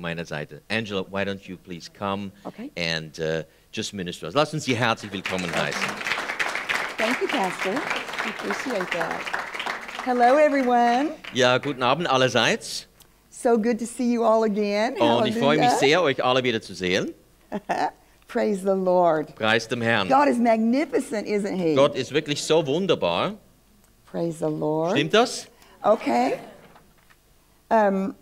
von meiner Seite. Angela, why don't you please come Okay. and uh, just minister us. Lass uns Sie herzlich willkommen heißen. Thank you, Pastor. I appreciate that. Hello, everyone. Ja, guten Abend allerseits. So good to see you all again. Und ich freue mich Hallelujah. sehr, euch alle wieder zu sehen. Praise the Lord. Preis dem Herrn. God is magnificent, isn't He? Gott ist wirklich so wunderbar. Praise the Lord. Stimmt das? Okay. Um,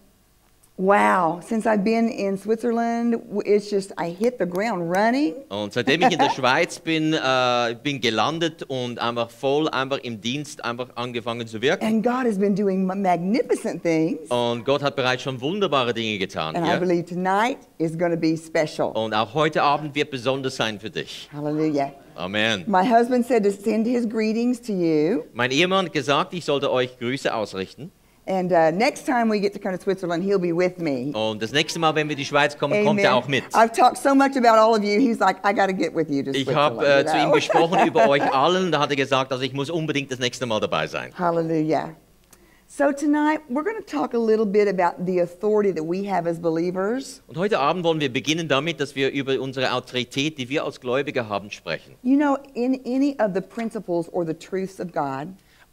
wow. Since I've been in Switzerland, it's just I hit the ground running. Und seitdem ich in der Schweiz bin, äh, bin gelandet und einfach voll einfach im Dienst einfach angefangen zu wirken. And God has been doing ma- magnificent things. Und Gott hat bereits schon wunderbare Dinge getan. And I Ja? believe tonight is going to be special. Und auch heute Abend wird besonders sein für dich. Hallelujah. Amen. My husband said to send his greetings to you. Mein Ehemann hat gesagt, ich sollte euch Grüße ausrichten. And uh, next time we get to come to Switzerland, he'll be with me. Und das nächste Mal, wenn wir in die Schweiz kommen, kommt er auch mit. I've talked so much about all of you. He's like, I got to get with you to Ich habe äh, zu ihm gesprochen über euch allen. Da hat er gesagt, also ich muss unbedingt das nächste Mal dabei sein. Hallelujah. So tonight we're going to talk a little bit about the authority that we have as believers. Und heute Abend wollen wir beginnen damit, dass wir über unsere Autorität, die wir als Gläubige haben, sprechen. You know, in any of the principles or the truths of God,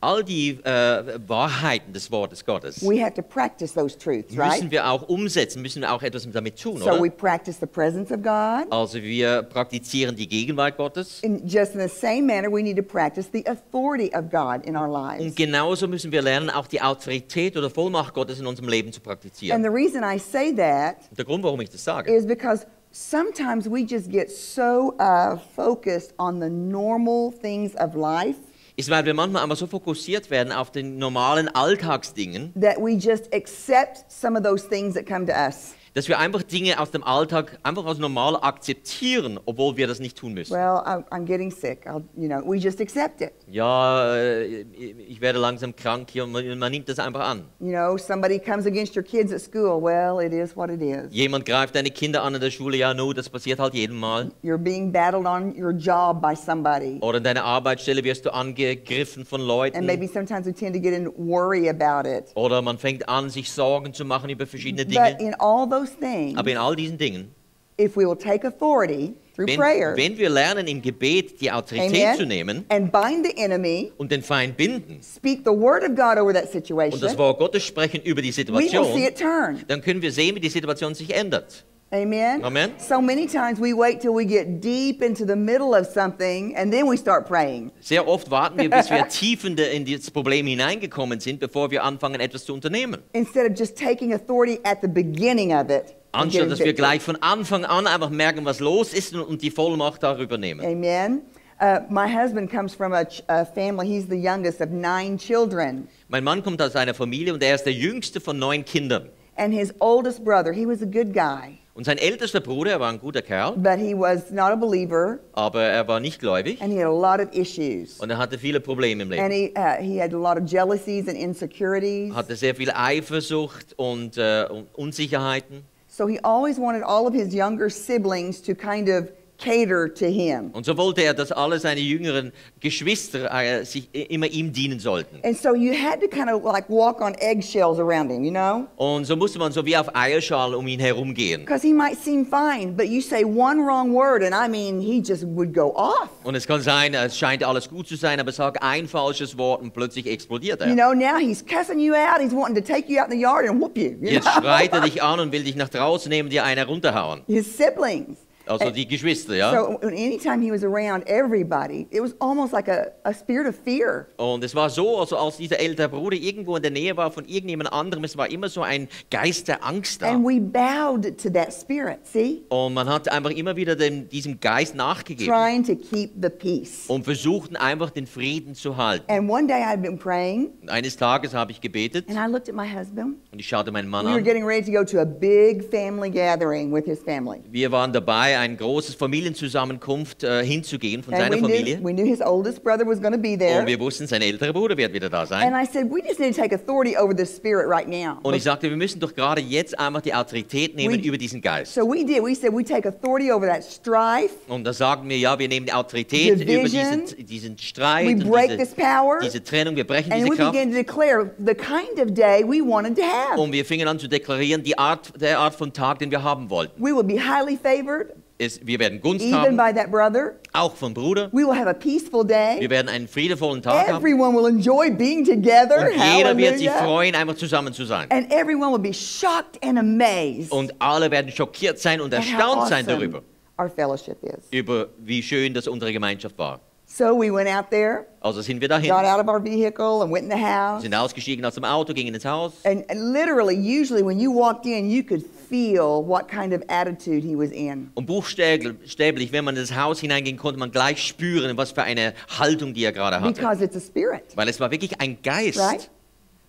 All die äh, Wahrheiten des Wortes Gottes we have to practice those truths, müssen right? wir auch umsetzen, müssen wir auch etwas damit tun, So we oder? practice the presence of God. Also wir praktizieren die Gegenwart Gottes. In just in the same manner, we need to practice the authority of God in our lives. Und genauso müssen wir lernen, auch die Autorität oder Vollmacht Gottes in unserem Leben zu And praktizieren. the reason I say that Der Grund, warum ich das sage, is because sometimes we just get so uh, focused on the normal things of life ist, weil wir manchmal einfach so fokussiert werden auf den normalen Alltagsdingen, that we just accept some of those things that come to us. Dass wir einfach Dinge aus dem Alltag einfach als normal akzeptieren, obwohl wir das nicht tun müssen. Well, I'm, I'm getting sick. I'll, you know, we just accept it. Ja, äh, ich werde langsam krank hier und man, man nimmt das einfach an. You know, somebody comes against your kids at school. Well, it is what it is. Jemand greift deine Kinder an in der Schule, ja, no, das passiert halt jedem Mal. You're being battled on your job by somebody. Oder in deiner Arbeitsstelle wirst du angegriffen von And Leuten. maybe sometimes we tend to get in worry about it. Oder man fängt an, sich Sorgen zu machen über verschiedene But Dinge. in all those things, Aber in all diesen Dingen, if we will take authority through wenn, prayer, wenn wir lernen, im Gebet die Autorität amen, zu nehmen and bind the enemy, und den Feind binden. Speak the word of God over that und das situation, Wort Gottes sprechen über die we will see Situation, it turn. dann können wir sehen, wie die Situation sich ändert. Amen. Amen. So many times we wait till we get deep into the middle of something and then we start praying. Sehr oft warten wir, bis wir tief in, das Problem hineingekommen sind, bevor wir anfangen, etwas zu unternehmen. Instead of just taking authority at the beginning of it. Anstatt dass wir gleich von Anfang an einfach merken, was los ist und- die Vollmacht darüber nehmen. Amen. Uh, my husband comes from a, a family, he's the youngest of nine children. Mein Mann kommt aus einer Familie und er ist der jüngste von neun Kindern. And his oldest brother, he was a good guy, Und sein ältester Bruder, er war ein guter Kerl, but he was not a believer aber er war nicht gläubig and he had a lot of issues. und er hatte viele Probleme im And Leben. he, uh, he had a lot of jealousies and insecurities. Hatte sehr viel Eifersucht und, äh, und Unsicherheiten. So he always wanted all of his younger siblings to kind of cater to him. Und so wollte er, dass alle seine jüngeren Geschwister äh, sich immer ihm dienen sollten. And so you had to kind of like walk on eggshells around him, you know? Und so musste man so wie auf Eierschalen um ihn herumgehen. Because he might seem fine, but you say one wrong word, and I mean, he just would go off. Und es kann sein, es scheint alles gut zu sein, aber sag ein falsches Wort und plötzlich explodiert You er. know, now he's cussing you out. He's wanting to take you out in the yard and whoop you. you Jetzt know? schreit er dich an und will dich nach draußen nehmen, dir eine runterhauen. His siblings. Also die Geschwister, ja. So anytime he was around everybody, it was almost like a, a spirit of fear. Und es war so, also als dieser ältere Bruder irgendwo in der Nähe war von irgendjemand anderem, es war immer so ein Geist der Angst da. And we bowed to that spirit, see? Und man hat einfach immer wieder dem, diesem Geist nachgegeben Trying to keep the peace. und versuchten einfach den Frieden zu halten. And one day I'd been praying, Und eines Tages habe ich gebetet and I looked at my husband. und ich schaute meinen Mann We were an. getting ready to go to a big family gathering with his family. Wir waren dabei, dabei, ein großes Familienzusammenkunft äh, hinzugehen von And seiner we knew, Familie. we knew his oldest brother was going to be there. Und wir wussten, sein älterer Bruder wird wieder da And sein. I said, we just need to take authority over this spirit right now. Und ich sagte, wir müssen doch gerade jetzt einfach die Autorität nehmen We- über diesen Geist. So we did. We said we take authority over that strife. Und da sagen wir, ja, wir nehmen die Autorität über Division. diesen, diesen Streit We und break diese, this power. diese Trennung. Wir brechen And diese we Kraft. began to declare the kind of day we wanted to have. Und wir fingen an zu deklarieren, die Art, der Art von Tag, den wir haben wollten. We will be highly favored, Es, wir werden Gunst even haben, by that brother. auch vom Bruder. We will have a peaceful day. Wir werden einen friedevollen Tag haben. Everyone will enjoy being together. Und jeder wird sich Hallelujah. freuen, einfach zusammen zu sein. And everyone will be shocked and amazed Und alle werden schockiert sein und erstaunt sein awesome darüber, our fellowship is. über wie schön das unsere Gemeinschaft war. So we went out there, Also sind wir dahin, got out of our vehicle, and went in the house. sind ausgestiegen aus dem Auto, gingen ins Haus. And literally, usually when you walked in, you could feel what kind of attitude he was in. Und buchstäblich, wenn man in das Haus hineinging, konnte man gleich spüren, was für eine Haltung die er gerade hatte. Because it's a spirit, Weil es war wirklich ein Geist. right?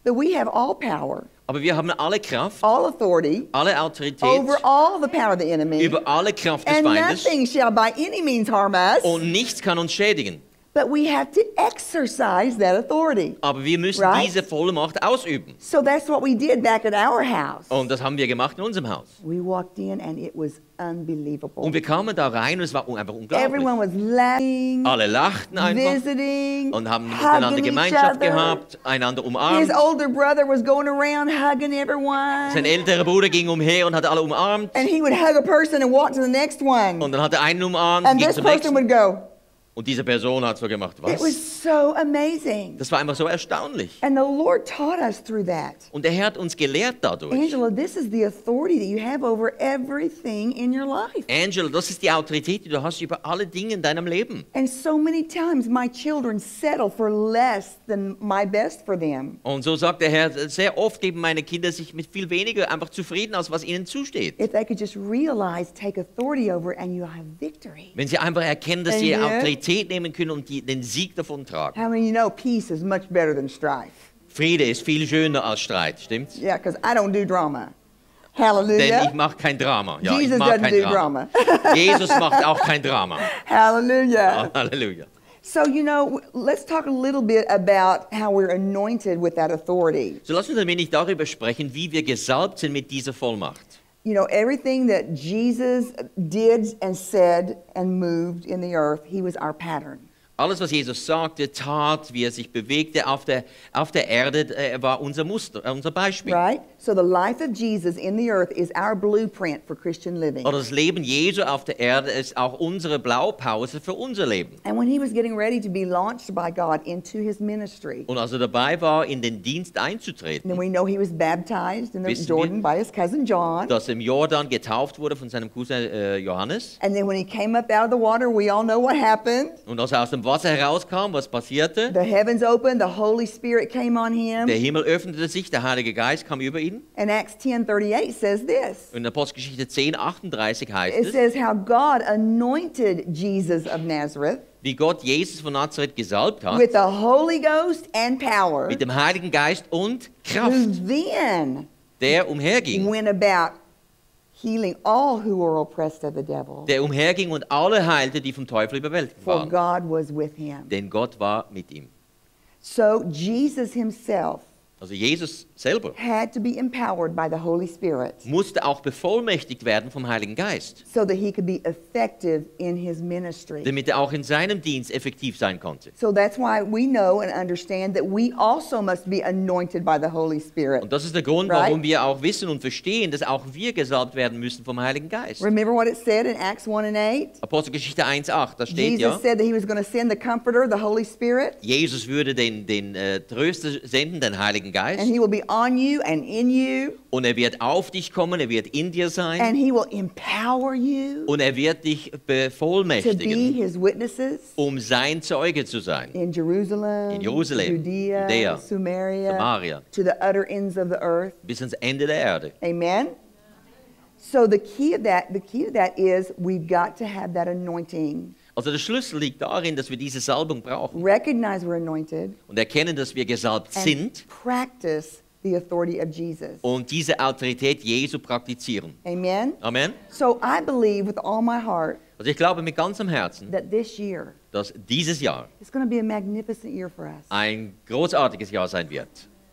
But we have all power, Aber wir haben alle Kraft, all authority alle Autorität over all the power of the enemy. über alle Kraft des And Feindes. nothing shall by any means harm us. Und nichts kann uns schädigen. But we have to exercise that authority. Aber wir müssen Right? diese Vollmacht ausüben. So that's what we did back at our house. Und das haben wir gemacht in unserem Haus. We walked in and it was unbelievable. Und wir kamen da rein und es war einfach Everyone was laughing, Alle lachten einfach visiting, und haben miteinander Gemeinschaft gehabt, einander umarmt. His older brother was going around hugging everyone. Sein älterer Bruder ging umher und hat alle umarmt. And he would hug a person and walk to the next one. Und dann hat er einen umarmt, And ging this zum person nächsten. would go. Und diese Person hat so gemacht, It was? was so amazing. Das war einfach so erstaunlich. And the Lord taught us through that. Und der Herr hat uns gelehrt dadurch. Angela, this is the authority that you have over everything in your life. Angela, das ist die Autorität, die du hast über alle Dinge in deinem Leben. And so many times my children settle for less than my best for them. Und so sagt der Herr, sehr oft geben meine Kinder sich mit viel weniger einfach zufrieden aus, was ihnen zusteht. If they could just realize, take authority over, and you have victory. Wenn sie einfach erkennen, dass sie Amen. Autorität nehmen können und die, den Sieg davon tragen. How many you know peace is much better than strife? Friede ist viel schöner als Streit, stimmt's? Yeah, because I don't do drama. Denn ich Hallelujah. mache kein Drama. Ja, ich Jesus mag doesn't kein Drama. drama. Jesus macht auch kein Drama. Hallelujah. Halleluja. So, you know, let's talk a little bit about how we're anointed with that authority. So lass uns ein wenig darüber sprechen, wie wir gesalbt sind mit dieser Vollmacht. You know, everything that Jesus did and said and moved in the earth, he was our pattern. Alles, was Jesus sagte, tat, wie er sich bewegte auf der, auf der Erde, äh, war unser Muster, äh, unser Beispiel. Right? So the life of Jesus in the earth is our blueprint for Christian living. Oder das Leben Jesu auf der Erde ist auch unsere Blaupause für unser Leben. And when he was getting ready to be launched by God into his ministry, Und als er dabei war, in den Dienst einzutreten, then we know he was baptized in the Jordan by his cousin John. dass er im Jordan getauft wurde von seinem Cousin äh, Johannes. And then when he came up out of the water, we all know what happened. Und als er aus dem Wasser herauskam, was passierte? The heavens opened, the Holy Spirit came on him. Der Himmel öffnete sich, der Heilige Geist kam über ihn. And Acts 10:38 says this. In Apostelgeschichte 10, 38 heißt It es, says how God anointed Jesus of Nazareth wie Gott Jesus von Nazareth gesalbt hat, with the Holy Ghost and power, mit dem Heiligen Geist und who Kraft, then der umherging. went about healing all who were oppressed of the devil. Der umherging und alle heilte, die vom Teufel überwältigt For waren. God was with him. Denn Gott war mit ihm. So Jesus himself Also Jesus selber had to be empowered by the Holy Spirit musste auch bevollmächtigt werden vom Heiligen Geist, so that he could be effective in his ministry. damit er auch in seinem Dienst effektiv sein konnte. So that's why we know and understand that we also must be anointed by the Holy Spirit. Und das ist der Grund, Right. warum wir auch wissen und verstehen, dass auch wir gesalbt werden müssen vom Heiligen Geist. Remember what it said in Acts 1 and 8? Apostelgeschichte 1,8, da steht Jesus ja, said that he was going to send the Comforter, the Holy Spirit, Jesus würde den, den äh, Tröster senden, den Heiligen Geist, and he will be on you and in you, und er wird auf dich kommen, er wird in dir sein, and he will empower you und er wird dich to be bevollmächtigen, his witnesses um sein Zeuge zu sein. in Jerusalem, In Jerusalem, Judea, Judäa, Samaria, Samaria. to the utter ends of the earth. bis ans Ende der Erde. Amen. So the key of that, the key of that is we've got to have that anointing. Also der Schlüssel liegt darin, dass wir diese Salbung brauchen Recognize we're anointed und erkennen, dass wir gesalbt and sind practice the authority of Jesus. und diese Autorität Jesu praktizieren. Amen? Amen. So I believe with all my heart Also ich glaube mit ganzem Herzen, that this year dass dieses Jahr is going to be a magnificent year for us. ein großartiges Jahr sein wird.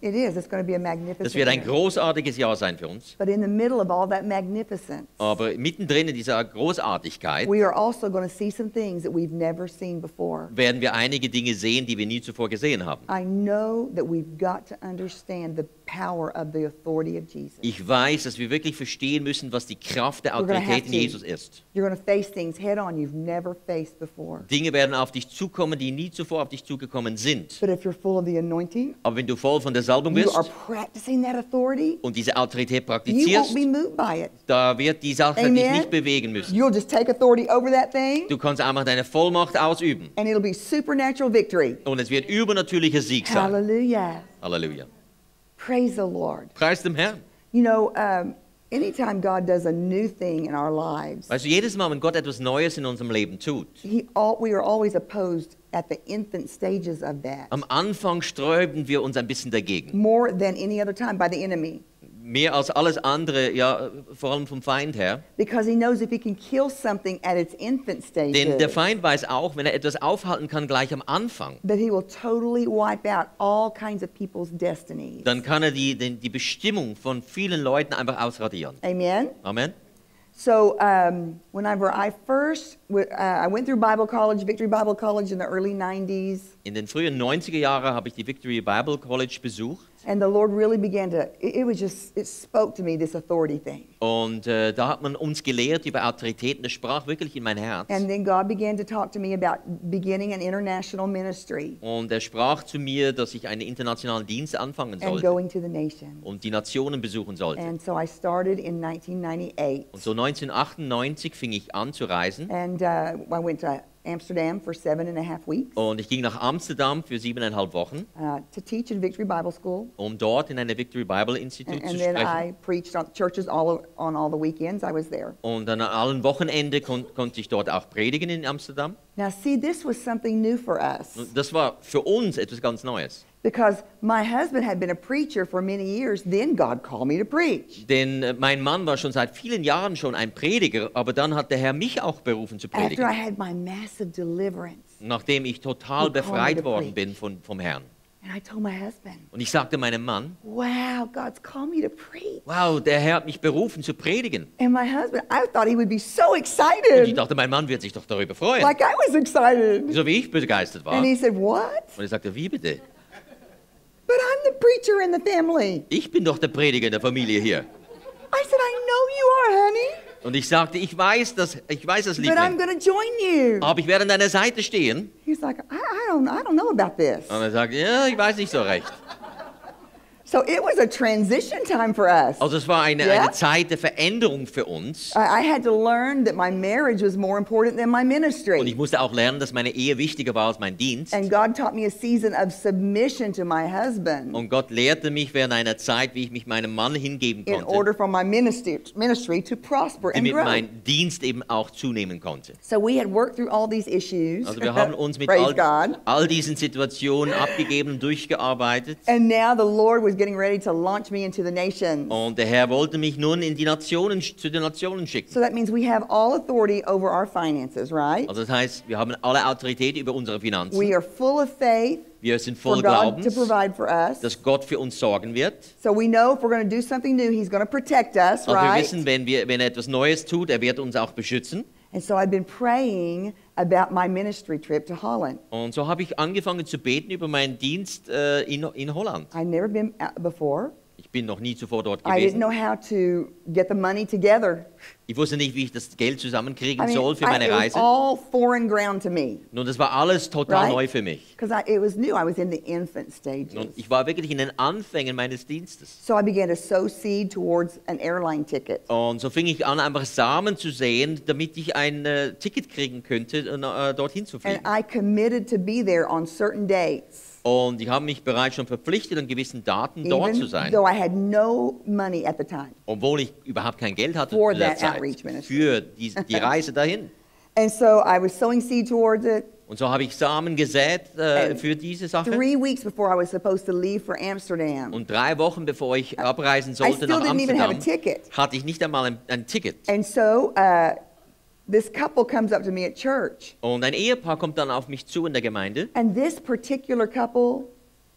It is. It's going to be a magnificent Das wird ein großartiges Jahr sein für uns. But in the middle of all that magnificence, Aber mittendrin in dieser Großartigkeit we are also going to see some things that we've never seen before. werden wir einige Dinge sehen, die wir nie zuvor gesehen haben. I know that we've got to understand the power of the authority of Jesus. Ich weiß, dass wir wirklich verstehen müssen, was die Kraft der Autorität in. Jesus ist. You're going to face things head on you've never faced before. Dinge werden auf dich zukommen, die nie zuvor auf dich zugekommen sind. But if you're full of the anointing, Aber wenn du voll von der Salbung you bist are practicing that authority, und diese Autorität praktizierst, da wird die Sache dich nicht bewegen müssen. You'll just take authority over that thing, Du kannst einfach deine Vollmacht ausüben and it'll be supernatural victory. und es wird übernatürlicher Sieg sein. Hallelujah. Halleluja. Praise the Lord. Preis dem Herrn. You know, um, anytime God does a new thing in our lives, du, jedes Mal, wenn Gott etwas Neues in unserem Leben tut, he, all, we are always opposed at the infant stages of that, am Anfang sträuben wir uns ein bisschen dagegen. more than any other time by the enemy. Mehr als alles andere, ja, vor allem vom Feind her. Because he knows if he can kill something at its infant Denn der stages, Feind weiß auch, wenn er etwas aufhalten kann gleich am Anfang, that he will totally wipe out all kinds of people's destinies. dann kann er die, den, die Bestimmung von vielen Leuten einfach ausradieren. Amen. Amen. So um, whenever I first, uh, I went through Bible college, Victory Bible College in the early 90s, In den frühen 90er Jahren habe ich die Victory Bible College besucht and the Lord really began to, it, was just, it spoke to me, this authority thing. und äh, da hat man uns gelehrt über Autoritäten. Das sprach wirklich in mein Herz. And then God began to talk to me about beginning an international ministry Und er sprach zu mir, dass ich einen internationalen Dienst anfangen and sollte going to the nations. und die Nationen besuchen sollte. And so I started in 1998. Und so 1998 fing ich an zu reisen And uh, I went to Amsterdam for seven and a half weeks und ich ging nach Amsterdam für siebeneinhalb Wochen, uh, to teach in Victory Bible School. um dort in eine Victory Bible Institute And, zu and then sprechen. I preached on churches all on all the weekends. I was there. Und an allen Wochenende kon konnte ich dort auch predigen in Amsterdam. Now, see, this was something new for us das war für uns etwas ganz Neues. because my husband had been a preacher for many years. Then God called me to preach. Denn äh, mein Mann war schon seit vielen Jahren schon ein Prediger, aber dann hat der Herr mich auch berufen zu After I predigen, had my massive deliverance, nachdem ich total befreit worden bin von, vom Herrn. And I told my husband, Und ich sagte meinem Mann, "Wow, God's called me to preach." wow, der Herr hat mich berufen zu predigen. And my husband, I thought he would be so Und ich excited, dachte, mein Mann wird sich doch darüber freuen, like I was excited. so wie ich begeistert war. And Und he said, "What?" ich sagte, wie bitte? But I'm the preacher in the family. Ich bin doch der Prediger in der Familie hier. I said, "I know you are, honey, Und ich sagte, ich weiß das, ich weiß das, but I'm Liebling. going to join you." Aber ich werde an deiner Seite stehen. He's like, I, I don't, I don't know about this. Und er sagt, ja, ich weiß nicht so recht. So it was a transition time for us. Also es war eine, Ja? eine Zeit der Veränderung für uns. I, had to learn that my marriage was more important than my Und ich ministry. musste auch lernen, dass meine Ehe wichtiger war als mein Dienst. And God taught me a season of submission to my husband Und Gott lehrte mich während einer Zeit, wie ich mich meinem Mann hingeben in konnte, order for my ministry, ministry to prosper and damit grow. mein Dienst eben auch zunehmen konnte. So we had worked through all these issues. Also wir haben uns mit all, all diesen Situationen abgegeben und durchgearbeitet. And now the Lord was getting ready to launch me into the nations. Und der Herr wollte mich nun in die Nationen, zu den Nationen schicken. So that means we have all authority over our finances, right? Also das heißt, wir haben alle Autorität über unsere Finanzen. We are full of faith Wir sind voll Glaubens, provide for us. dass Gott für uns sorgen wird. So we know if we're going to do something new, He's going to protect us, Also wir right? wissen, wenn, wir, wenn er etwas Neues tut, er wird uns auch beschützen. And so I've been praying about my ministry trip to Holland. Und so habe ich angefangen zu beten über meinen Dienst äh, in, in Holland. I'd never been uh, before. Ich bin noch nie zuvor dort I didn't gewesen. know how to get the money together. Ich wusste nicht, wie ich das Geld zusammenkriegen I mean, soll für I- meine it was Reise. all foreign ground to me Nun, das war alles total Right? neu für mich. because it was new. I was in the infant stages. Und ich war wirklich in den Anfängen meines Dienstes. So I began to sow seed towards an airline ticket. Und so fing ich an, einfach Samen zu säen, damit ich ein äh, Ticket kriegen könnte, äh, dorthin zu And fliegen. I committed to be there on certain dates, Und ich habe mich bereits schon verpflichtet, an gewissen Daten dort zu sein, though I had no money at the time. obwohl ich überhaupt kein Geld hatte For zu that Zeit outreach ministry. für die, die Reise dahin. And so I was sowing seed towards it. Und so habe ich Samen gesät äh, And für diese Sache. Three weeks before I was supposed to leave for Amsterdam. Und drei Wochen bevor ich abreisen sollte still nach didn't even have a Amsterdam, ticket. hatte ich nicht einmal ein, ein Ticket. And so uh, this couple comes up to me at church. Und ein Ehepaar kommt dann auf mich zu in der Gemeinde. And this particular couple,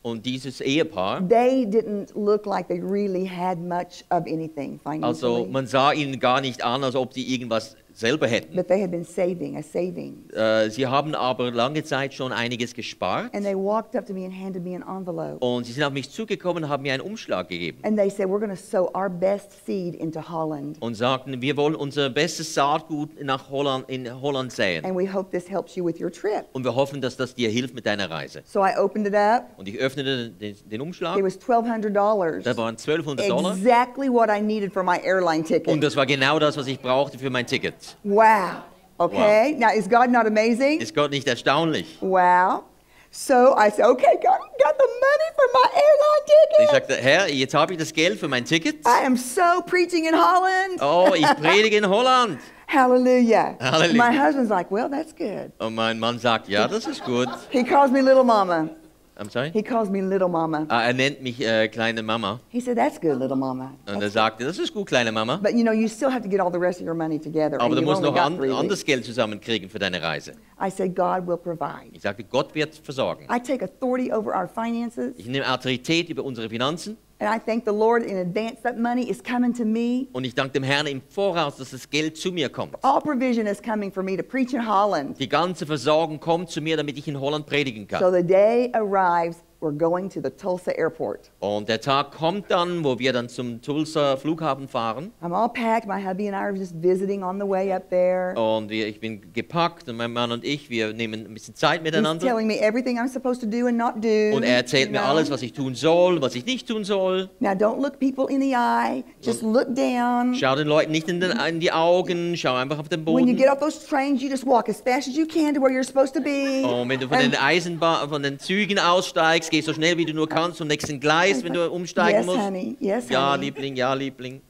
Und dieses Ehepaar, they didn't look like they really had much of anything also financially. man sah ihnen gar nicht an, als ob die irgendwas selber hätten. but they had been saving, a saving. Äh, sie haben aber lange Zeit schon einiges gespart. And they walked up to me and handed me an envelope. Und sie sind auf mich zugekommen und haben mir einen Umschlag gegeben. And they said, We're going to sow our best seed into Holland. Und sagten, wir wollen unser bestes Saatgut nach Holland, in Holland säen. And we hope this helps you with your trip. Und wir hoffen, dass das dir hilft mit deiner Reise. So I opened it up. Und ich öffnete den, den Umschlag. It was $1,200. Da waren 1200 Dollar. Exactly what I needed for my airline ticket. Und das war genau das, was ich brauchte für mein Ticket. Wow. Okay. Now, is God not amazing? Ist Gott nicht erstaunlich? Wow. So I said, okay, God, I got the money for my airline Ich ticket. sagte, Herr, jetzt habe ich das Geld für mein Ticket. I am so preaching in Holland. Oh, ich predige in Holland. Hallelujah. Hallelujah. My husband's like, well, that's good. Und mein Mann sagt, ja, das ist gut. He calls me little mama. I'm sorry? He calls me little mama. Ah, er nennt mich äh, kleine Mama. He said, that's good, little mama. Und er sagte, das ist gut, kleine Mama. But you know, you still have to get all the rest of your money together. Aber du musst noch an, anderes. Geld zusammenkriegen für deine Reise. I said, God will provide. Ich sagte, Gott wird versorgen. I take authority over our finances, Ich nehme Autorität über unsere Finanzen and I thank the Lord in advance that money is coming to me. und ich danke dem Herrn im Voraus, dass das Geld zu mir kommt. All provision is coming for me to preach in Holland. Die ganze Versorgung kommt zu mir, damit ich in Holland predigen kann. So the day arrives, we're going to the Tulsa airport. Und der Tag kommt dann, wo wir dann zum Tulsa Flughafen fahren. I'm all packed. My hubby and I are just visiting on the way up there. Und wir, ich bin gepackt und mein Mann und ich, wir nehmen ein bisschen Zeit He's miteinander. telling me everything I'm supposed to do and not do. Und er erzählt mir know? alles, was ich tun soll, was ich nicht tun soll. Now, don't look people in the eye. Just look down. Schau den Leuten nicht in, den, in die Augen, schau einfach auf den When you Boden. get off those trains, you just walk as fast as you can to where you're supposed to be. Und wenn du von And- den Eisenbahn, von den Zügen aussteigst, geh so schnell wie du nur kannst zum nächsten Gleis, wenn du umsteigen yes, musst. honey. Yes, Ja, honey. Liebling, ja, Liebling.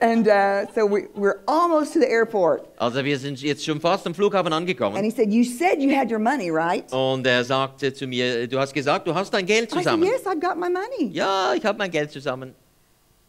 And uh, so we, we're almost to the airport. Also wir sind jetzt schon fast am Flughafen And angekommen. he said, You said you had your money, right? Und er sagte zu mir, du hast gesagt, du hast dein Geld I said, zusammen. Yes, I've got my money. Ja, ich habe mein Geld zusammen.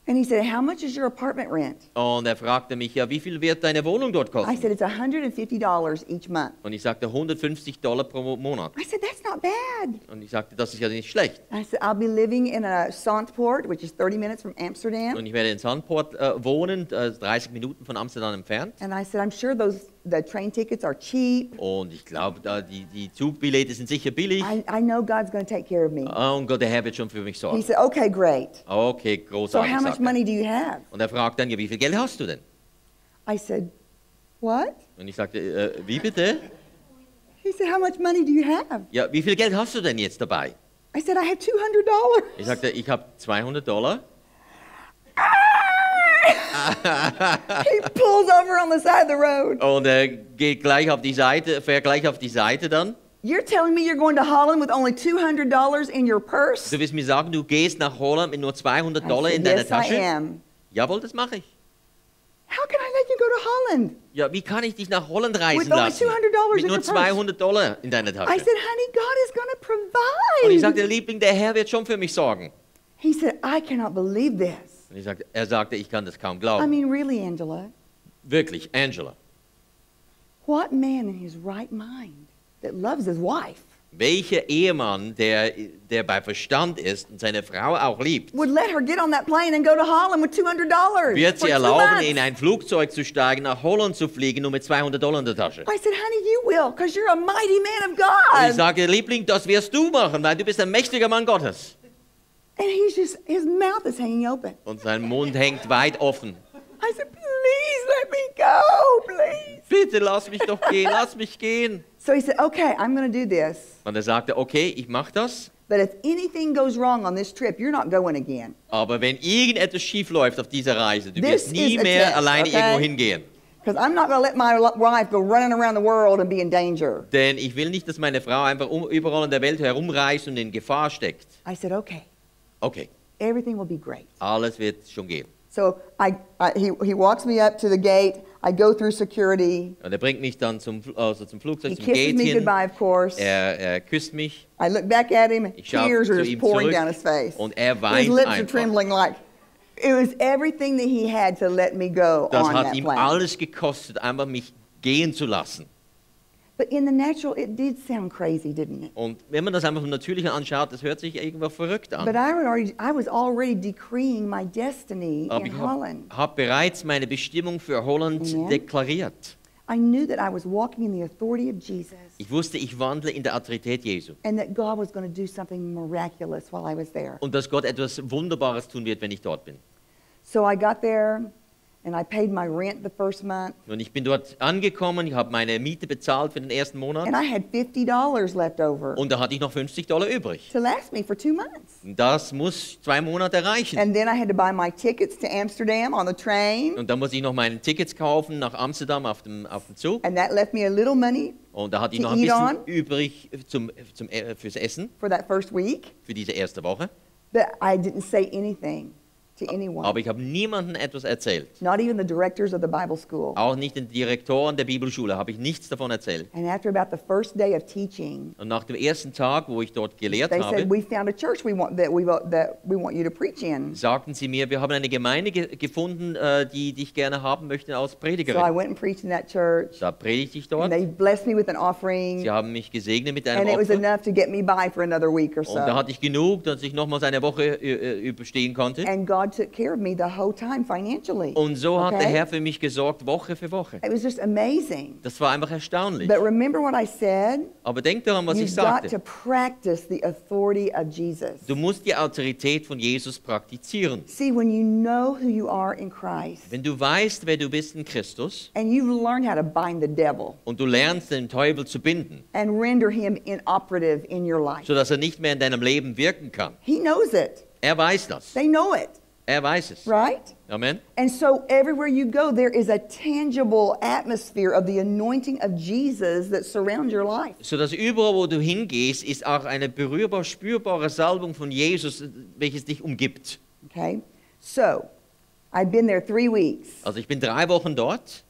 And he said, How much is your apartment rent? Und er fragte mich, ja, wie viel wird deine Wohnung dort I kosten? said, It's $150 each month. Und ich sagte, 150 Dollar pro Monat. I said, That's not bad. Und ich sagte, das ist ja nicht schlecht. I said, I'll be living in a Sandport, which is 30 minutes from Und Amsterdam. ich werde in Sandport äh, wohnen, äh, 30 Minuten von Amsterdam entfernt. And I said, I'm sure those the train tickets are cheap. Und ich glaube, die, die Zugbillette sind sicher billig. I, I know God's going to take care of me. Ah, Und Gott, der Herr wird schon für mich He sorgen. said, Okay, great. Okay, So großartig. how much money do you have? Und er fragt dann, ja, wie viel Geld hast du denn? I said, What? Und ich sagte, äh, wie bitte? He said, How much money do you have? Ja, wie viel Geld hast du denn jetzt dabei? I said, I have $200. Ich sagte, ich habe 200 Dollar. He pulls over on the side of the road. Und er geht gleich auf die Seite, fährt gleich auf die Seite dann. You're telling me you're going to Holland with only $200 in your purse? Du willst mir sagen, du gehst nach Holland mit nur 200 I Dollar in deiner yes, I Tasche? am. Jawohl, das mache ich. How can I let you go to Holland? Ja, wie kann ich dich nach Holland With reisen only lassen? $200 Mit in nur your purse. 200 Dollar in deiner I Tasche. said, honey, God is going to Und ich sagte, provide. Liebling, der Herr wird schon für mich sorgen. He said, I cannot believe this. Und ich sagte, er sagte, ich kann das kaum I glauben. mean, really, Angela, Wirklich, Angela. what man in his right mind that loves his wife Welcher Ehemann, der, der bei Verstand ist und seine Frau auch liebt, would let her get on that plane and go to Holland with $200? wird for sie two erlauben, months? in ein Flugzeug zu steigen, nach Holland zu fliegen, nur mit 200 Dollar in der Tasche? I said, honey, you will, because you're a mighty man of Und ich God. sage, Liebling, das wirst du machen, weil du bist ein mächtiger Mann Gottes. And he's just, his mouth is hanging open. Und sein Mund hängt weit offen. I said, please let me go, please. Bitte lass mich doch gehen, lass mich gehen. So he said, okay, I'm going to do this. Und er sagte, okay, ich mache das. But if anything goes wrong on this trip, you're not going again. Aber wenn irgendetwas schief läuft auf dieser Reise, du This wirst nie mehr test, alleine okay? irgendwo hingehen. Because I'm not going to let my wife go running around the world and be in danger. Denn ich will nicht, dass meine Frau einfach um, überall in der Welt herumreist und in Gefahr steckt. I said, okay, Okay, everything will be great. alles wird schon gehen. So I, I, he, he walks me up to the gate. I go through security. Und er bringt mich dann zum, also zum Flugzeug, He zum kisses Gate me hin. goodbye, of course. Er, er küsst mich. I look back at him, Ich tears are just pouring zurück down his face. und er His weint lips are einfach. trembling like it was everything that he had to let me go Das on hat that ihm plane. alles gekostet, einfach mich gehen zu lassen. But in the natural, it did sound crazy, didn't it? Und wenn man das einfach vom Natürlichen anschaut, das hört sich irgendwo verrückt But an. I, would already, I was already decreeing my destiny Aber in ich habe Holland. hab bereits meine Bestimmung für Holland Amen. deklariert. I knew that I was walking in the authority of Jesus Ich wusste, ich wandle in der Autorität Jesu. and that God was going to do something miraculous while I was there. Und dass Gott etwas Wunderbares tun wird, wenn ich dort bin. So I got there and I paid my rent the first month Und ich bin dort angekommen, ich habe meine Miete bezahlt für den ersten Monat. and I had $50 left over Und da hatte ich noch 50 Dollar übrig. to last me for two months. Das muss zwei Monate reichen. And then I had to buy my tickets to Amsterdam on the train Und dann muss ich noch meine Tickets kaufen nach Amsterdam auf dem, auf dem Zug. and that left me a little money Und da hatte ich noch ein bisschen on? übrig zum, zum, äh, fürs Essen, for that first week. für diese erste Woche. But I didn't say anything to anyone, Aber ich habe niemandem etwas erzählt. not even the directors of the Bible school. Auch nicht den Direktoren der Bibelschule habe ich nichts davon erzählt. And after about the first day of teaching, Und nach dem ersten Tag, wo ich dort gelehrt they habe, said, "We found a church we want that we that we want you to preach in." sagten sie mir, wir haben eine Gemeinde ge gefunden, äh, die dich gerne haben möchte als So I Predigerin. went and preached in that church, Da predigte ich and dort. they blessed me with an offering, Sie haben mich gesegnet mit einem and it was Opfer. enough to get me by for another week or Und da so. hatte ich genug, dass ich nochmals eine Woche äh, äh, überstehen konnte. And God took care of me the whole time financially. Und so hat der? Herr für mich gesorgt, Woche für Woche. It was just amazing. Das war einfach erstaunlich. But remember what I said? Aber denk daran, was ich You've got to sagte. practice the authority of Jesus. Du musst die Autorität von Jesus praktizieren. See, when you know who you are in Christ Wenn du weißt, wer du bist in Christus and you've learned how to bind the devil und du lernst, den Teufel zu binden, and render him inoperative in your life, sodass er nicht mehr in deinem Leben wirken kann. he knows it. Er weiß das. They know it, Er weiß es. right? Amen. And so everywhere you go, there is a tangible atmosphere of the anointing of Jesus that surrounds your life. Sodass überall, wo du hingehst, ist auch eine berührbar spürbare Salbung von Jesus, welches dich umgibt. Okay? So I'd been there three weeks. Also ich bin drei Wochen dort.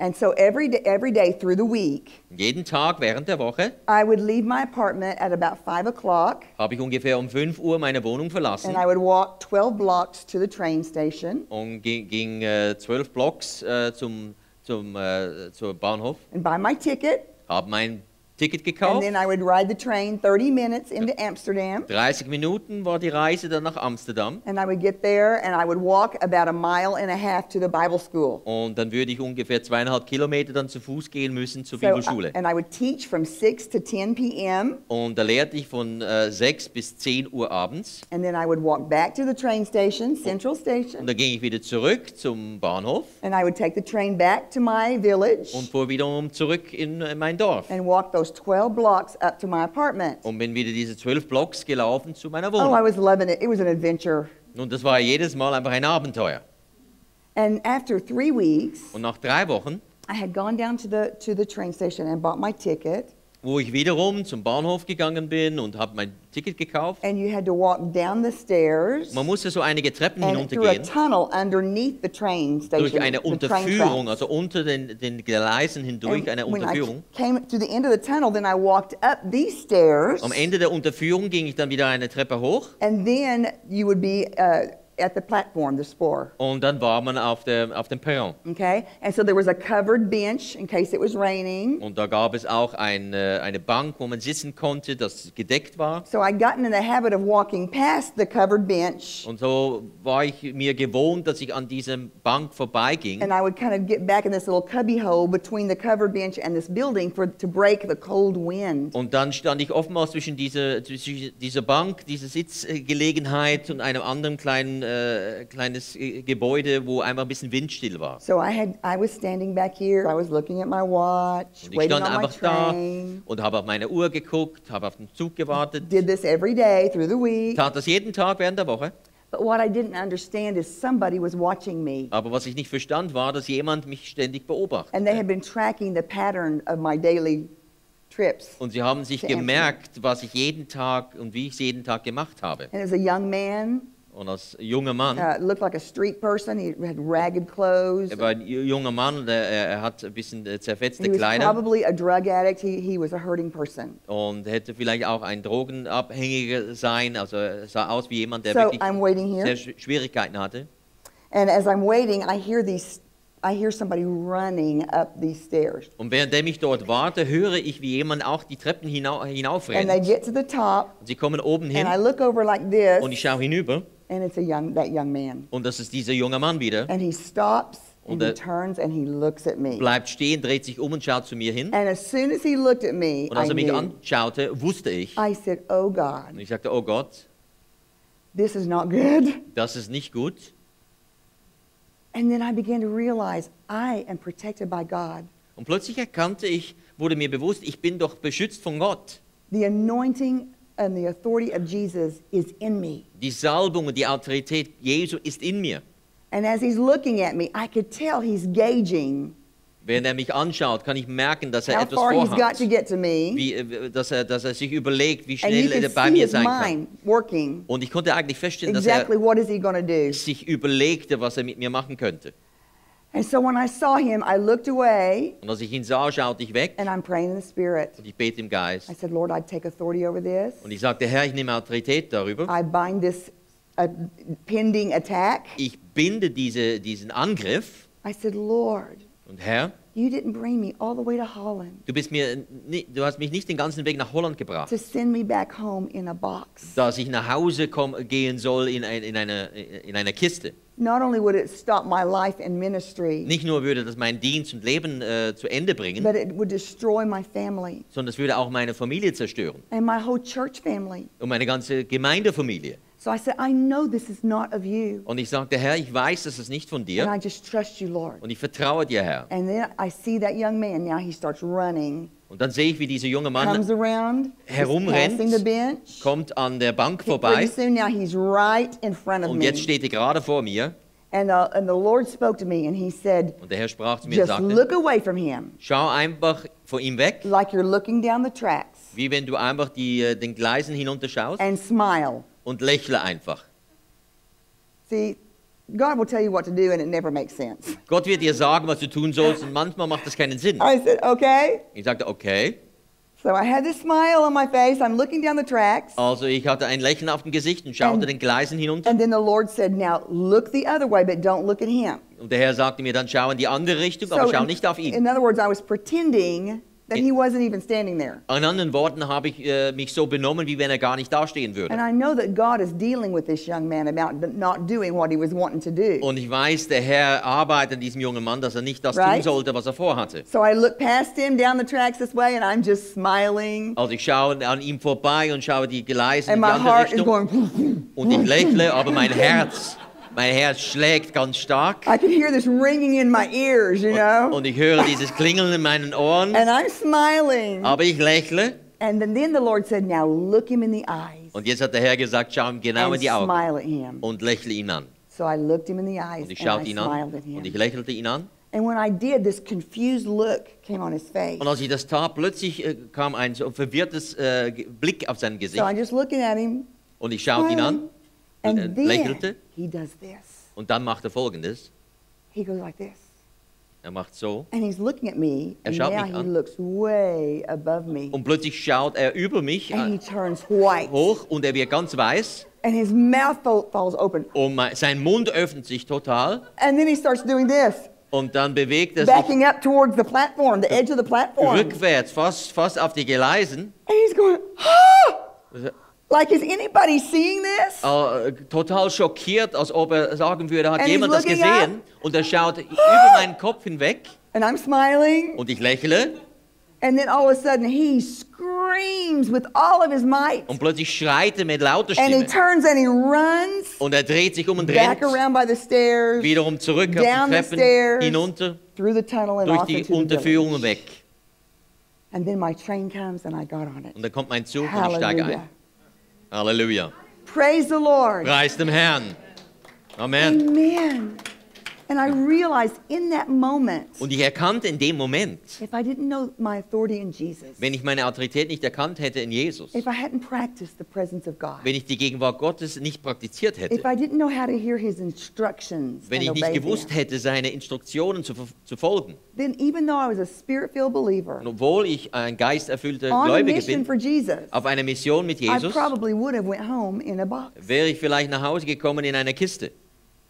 And so every day, every day through the week, Jeden Tag während der Woche I would leave my apartment at about 5 o'clock. habe ich ungefähr um 5 Uhr meine Wohnung verlassen. And I would walk 12 blocks to the train station. Und ging, ging äh, zwölf Blocks äh, zum, zum, äh, zum Bahnhof, and buy my ticket. habe mein Ticket And gekauft. then I would ride the train 30 minutes into Amsterdam. 30 Minuten war die Reise dann nach Amsterdam. And I would get there and I would walk about a mile and a half to the Bible school. Und dann würde ich ungefähr zweieinhalb Kilometer dann zu Fuß gehen müssen zur So, uh, Bibelschule. and I would teach from 6 to 10 p.m. Und da lehrte ich von äh, 6 bis 10 Uhr abends. And then I would walk back to the train station, Central Und Station. dann ging ich wieder zurück zum Bahnhof And I would take the train back to my village und fuhr wiederum zurück in äh, mein Dorf. and walk those 12 blocks up to my apartment. Und bin wieder diese zwölf Blocks gelaufen zu meiner Wohnung. Oh, I was loving it. It was an adventure. Und das war jedes Mal einfach ein Abenteuer. And after three weeks, Und nach drei Wochen, I had gone down to the, to the train station and bought my ticket. Wo ich wiederum zum Bahnhof gegangen bin und habe mein Ticket gekauft, And you had to walk down the stairs man musste so einige Treppen hinuntergehen, durch eine Unterführung, also unter den, den Gleisen hindurch eine And I Unterführung. Am Ende der Unterführung ging ich dann wieder eine Treppe hoch. And then you would be uh, at the platform, the spore. und dann war man auf, der, auf dem Perron. Okay, and so there was a covered bench in case it was raining. Und da gab es auch eine, eine Bank, wo man sitzen konnte, das gedeckt war. So I'd gotten in the habit of walking past the covered bench, Und so war ich mir gewohnt, dass ich an diesem Bank vorbeiging. and I would kind of get back in this little cubby hole between the covered bench and this building for to break the cold wind. Und dann stand ich oftmals zwischen dieser, zwischen dieser Bank, dieser Sitzgelegenheit und einem anderen kleinen äh, kleines äh, Gebäude, wo einfach ein bisschen windstill war. So I had I was standing back here. I was looking at my watch, Und ich waiting stand on my einfach da train. und habe auf meine Uhr geguckt, habe auf den Zug gewartet, Did this every day through the week. tat das jeden Tag während der Woche. But what I didn't understand is somebody was watching me. Aber was ich nicht verstand, war, dass jemand mich ständig beobachtet. And they had been tracking the pattern of my daily trips. Und sie haben sich gemerkt, was ich jeden Tag und wie ich es jeden Tag gemacht habe. And was a young man, Und als junger Mann, Uh, looked like a street person. He had ragged clothes. er war ein ju- junger Mann, der, er hat ein bisschen äh, He zerfetzte was Kleider probably a drug addict. He, he was a hurting person. und hätte vielleicht auch ein Drogenabhängiger sein. Also er sah aus wie jemand, der So wirklich I'm waiting here, Schwierigkeiten hatte. and as I'm waiting, I hear these. I hear somebody running up these stairs, Und währenddem ich dort warte, höre ich, wie jemand auch die Treppen hinau and they hinaufrennt. get to the top, Und sie kommen oben hin and I look over like this, und ich schaue hinüber and it's a young that young man, und das ist dieser junge Mann wieder. and he stops and Und he er- turns and he looks at me. Bleibt stehen, dreht sich um und schaut zu mir hin. And as soon as he looked at me, Und als I er mich anschaute, wusste ich. I said, "Oh Und God, ich sagte, oh Gott, this is not good." das ist nicht gut. And then I began to realize I am protected by God. Und plötzlich erkannte ich, wurde mir bewusst, ich bin doch beschützt von Gott. The anointing and the authority of Jesus is in me. Die Salbung und die Autorität Jesu ist in mir. And as he's looking at me, I could tell he's gauging Wenn er mich anschaut, kann ich merken, dass er how etwas far he's got vorhat. to get to me. Wie, äh, dass, er, dass er sich überlegt, wie schnell er bei mir sein kann. working. Und ich konnte eigentlich feststellen, dass Exactly er to do? sich überlegte, was er mit mir machen könnte. And so when I saw him, I looked away Und als ich ihn sah, schaute ich weg and I'm praying in the spirit. und ich bete im Geist. I said, Lord, I take authority over this. Und ich sagte, Herr, ich nehme Autorität darüber. I bind this uh, pending attack. Ich binde diese, diesen Angriff. I said, Lord, Und Herr, you didn't bring me all the way to Holland du, bist mir, du hast mich nicht den ganzen Weg nach Holland gebracht, to send me back home in a box. dass ich nach Hause komm, gehen soll in, ein, in, einer, in einer Kiste. Not only would it stop my life and ministry, Nicht nur würde das meinen Dienst und Leben äh, zu Ende bringen, but it would destroy my family sondern es würde auch meine Familie zerstören and my whole church family. und meine ganze Gemeindefamilie. So I said, I know this is not of you. Und ich sagte, Herr, ich weiß, das ist nicht von And dir I just trust you, Lord. und ich vertraue dir, Herr. And then I see that young man. Now he starts running, Und dann sehe ich, wie dieser junge Mann around, herumrennt, bench. kommt an der Bank vorbei soon now he's right in front of und jetzt steht er gerade vor mir. And, uh, and the Lord spoke to me and he said, Und der Herr sprach zu mir und sagte, look away from him, schau einfach von ihm weg, like you're looking down the tracks, wie wenn du einfach die, äh, den Gleisen hinunterschaust and smile. und lächle einfach. See, God will tell you what to do and it never makes sense. Gott wird dir sagen, was du tun sollst und manchmal macht das keinen Sinn. I said, okay. Ich sagte, okay. So I had this smile on my face. I'm looking down the tracks. Also ich hatte ein Lächeln auf dem Gesicht und schaute And- den Gleisen hinunter. And then the Lord said, now look the other way, but don't look at him. Und der Herr sagte mir dann, schau in die andere Richtung, aber schau in, nicht auf ihn. in other words, I was pretending that he wasn't even standing there. In anderen Worten habe ich äh, mich so benommen, wie wenn er gar nicht dastehen And. I know that God is dealing with this young man about not doing what he was wanting to do. Und ich weiß, der Herr arbeitet an diesem jungen Mann, dass er nicht das tun Right. sollte, was er vorhatte. So I look past him down the tracks this way and I'm just smiling. Also ich schaue an ihm vorbei und schaue die Gleise And in die my andere Richtung. going, Und ich lächle, aber mein Herz, mein Herz schlägt ganz stark. I can hear this ringing in my ears, you know? Und ich höre dieses Klingeln in meinen Ohren. And I'm smiling. Aber ich lächle. And then, then the Lord said, now look him in the eyes Und jetzt hat der Herr gesagt, schau ihm genau in die Augen smile at him. und lächle ihn an. So I looked him in the eyes Und ich schaute ihn an und ich lächelte ihn an. And when I did, this confused look came on his face. Und als ich das tat, plötzlich äh, kam ein so verwirrtes äh, Blick auf sein So Gesicht. I'm just looking at him, Und ich schaute ihn an lächelte. he does this. Und dann macht er folgendes. He goes like this. Er macht so. And he's looking at me, Er and schaut now mich he an. looks way above me. Und plötzlich schaut er über mich And he äh, turns white. hoch und er wird ganz weiß. And his mouth fall- falls open. Und mein- sein Mund öffnet sich total. And then he starts doing this, Und dann bewegt er sich backing up towards the platform, the edge of the platform. And rückwärts, fast, fast auf die Gleisen. he's going, ah! Like, is anybody seeing this? Äh, total schockiert, als ob er sagen würde, hat And jemand das gesehen? Und er schaut über meinen Kopf hinweg And I'm smiling. und ich lächle. And then all of a sudden he screams with all of his might. Und plötzlich schreit er mit lauter And he Stimme. turns and he runs Und er dreht sich um und back rennt around by the stairs, wiederum zurück auf down die the Treppen, stairs, hinunter, through the tunnel and durch off die the Unterführungen weg. And then my train comes and I got on it. Und dann kommt mein Zug und ich steige Hallelujah. ein. Halleluja. Praise the Lord. Preis dem Herrn. Amen. Amen. And I realized in that moment, Und ich erkannte in dem Moment, if I didn't know my authority in Jesus, wenn ich meine Autorität nicht erkannt hätte in Jesus, if I hadn't practiced the presence of God, wenn ich die Gegenwart Gottes nicht praktiziert if hätte, I didn't know how to hear His instructions wenn ich nicht gewusst hätte, seine Instruktionen zu, zu folgen, then even though I was a spirit-filled believer und obwohl ich ein geisterfüllter Gläubiger bin, for Jesus, auf einer Mission mit I Jesus, probably would have went home in a box. wäre ich vielleicht nach Hause gekommen in einer Kiste.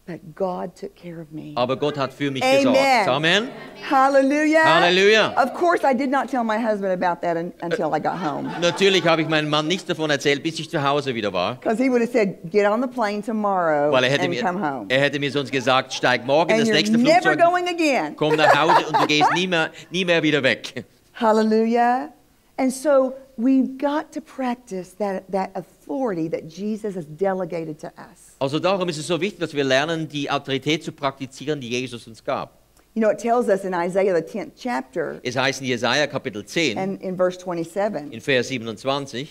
But God took care of me. Aber Gott hat für mich Amen. gesorgt. Amen. Hallelujah. Hallelujah. Of course, I did not tell my husband about that un- until I got home. Natürlich habe ich meinem Mann nichts davon erzählt, bis ich zu Hause wieder war. Because he would have said, get on the plane tomorrow Weil er hätte, and mir, come home. er hätte mir sonst gesagt, steig morgen And das you're nächste never Flugzeug, going again. komm nach Hause und du gehst nie mehr, nie mehr wieder weg. Hallelujah. And so we've got to practice that, that authority that Jesus has delegated to us. Also darum ist es so wichtig, dass wir lernen, die Autorität zu praktizieren, die Jesus uns gab. You know, it tells us in Isaiah, the 10th chapter, Es heißt in Jesaja Kapitel 10, and in verse 27, in Vers 27,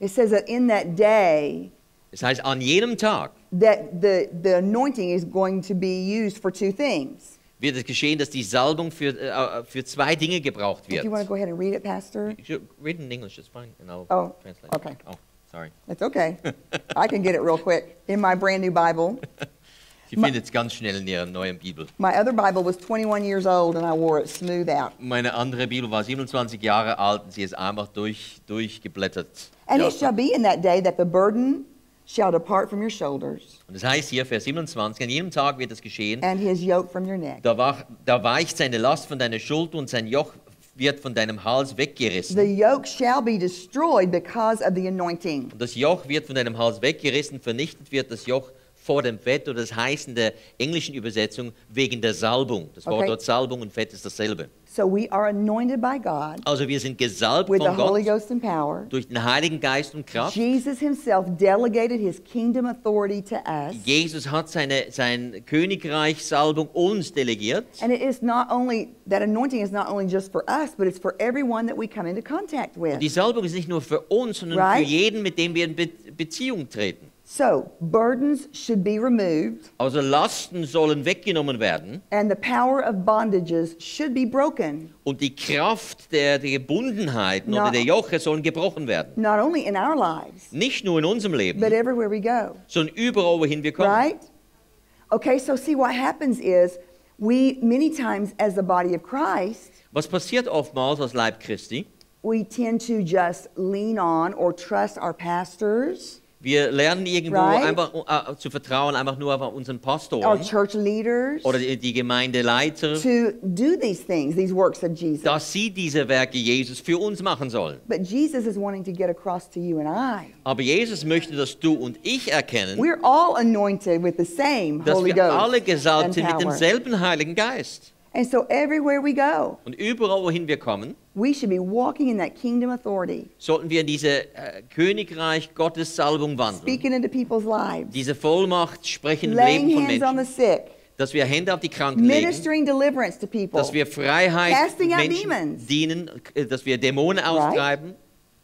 it says that in that day, es heißt, an jenem Tag that the, the anointing is going to be used for two things. wird es geschehen, dass die Salbung für, äh, für zwei Dinge gebraucht If you want wird. to go ahead and read it, Pastor, You should read in English, it's fine, and I'll Oh, translate. okay. Oh, sorry. it's okay. I can get it real quick in my brand new Bible. Sie findet es ganz schnell in ihrer neuen Bibel. My other Bible was 21 years old and I wore it smooth out. Meine andere Bibel war 27 Jahre alt und sie ist einfach durch, durchgeblättert. And it shall be in that day that the burden shall depart from your shoulders Und das heißt hier, Vers 27, an jedem Tag wird es geschehen, and his yoke from your neck. da, wach, da weicht seine Last von deiner Schulter und sein Joch wird von deinem Hals weggerissen. The yoke shall be destroyed because of the anointing. Und das Joch wird von deinem Hals weggerissen, vernichtet wird das Joch vor dem Fett oder das heißt in der englischen Übersetzung wegen der Salbung. Das Wort Okay. dort Salbung und Fett ist dasselbe. So we are anointed by God Also wir sind gesalbt with the von Holy Gott Ghost and power. durch den Heiligen Geist und Kraft. Jesus himself delegated his kingdom authority to us. Jesus hat seine sein Königreich Salbung uns delegiert. And it is not only, that anointing is not only just for us, but it's for everyone that we come into contact with. Die Salbung ist nicht nur für uns, sondern Right. für jeden, mit dem wir in Be Beziehung treten. So, burdens should be removed, Also Lasten sollen weggenommen werden and the power of bondages should be broken, und die Kraft der, der Gebundenheiten Na- oder der Joche sollen gebrochen werden. not only in our lives, Nicht nur in unserem Leben, but everywhere we go. sondern überall, wohin wir kommen. Right? Okay, so see what happens is we, many times as the body of Christ, Was passiert oftmals als Leib Christi? we tend to just lean on or trust our pastors, Wir lernen irgendwo Right. einfach äh, zu vertrauen, einfach nur auf unseren our church leaders, oder die, die Gemeindeleiter, to do these things, these works of Jesus. dass sie diese Werke Jesus für uns machen sollen. But Jesus is wanting to get across to you and I. Aber Jesus möchte, dass du und ich erkennen, We're all anointed with the same dass Holy wir Ghost alle gesalbt sind mit demselben Heiligen Geist. And so everywhere we go, Und überall, wohin wir kommen, we should be walking in that kingdom authority, sollten wir in diese äh, Königreich Gottes Salbung wandeln. speaking into people's lives, Diese Vollmacht sprechen im Leben von hands on the Menschen. sick, Dass wir Hände auf die Kranken legen. ministering deliverance to people. Dass wir Freiheit Casting out Menschen demons. dienen. äh, Dass wir Dämonen austreiben.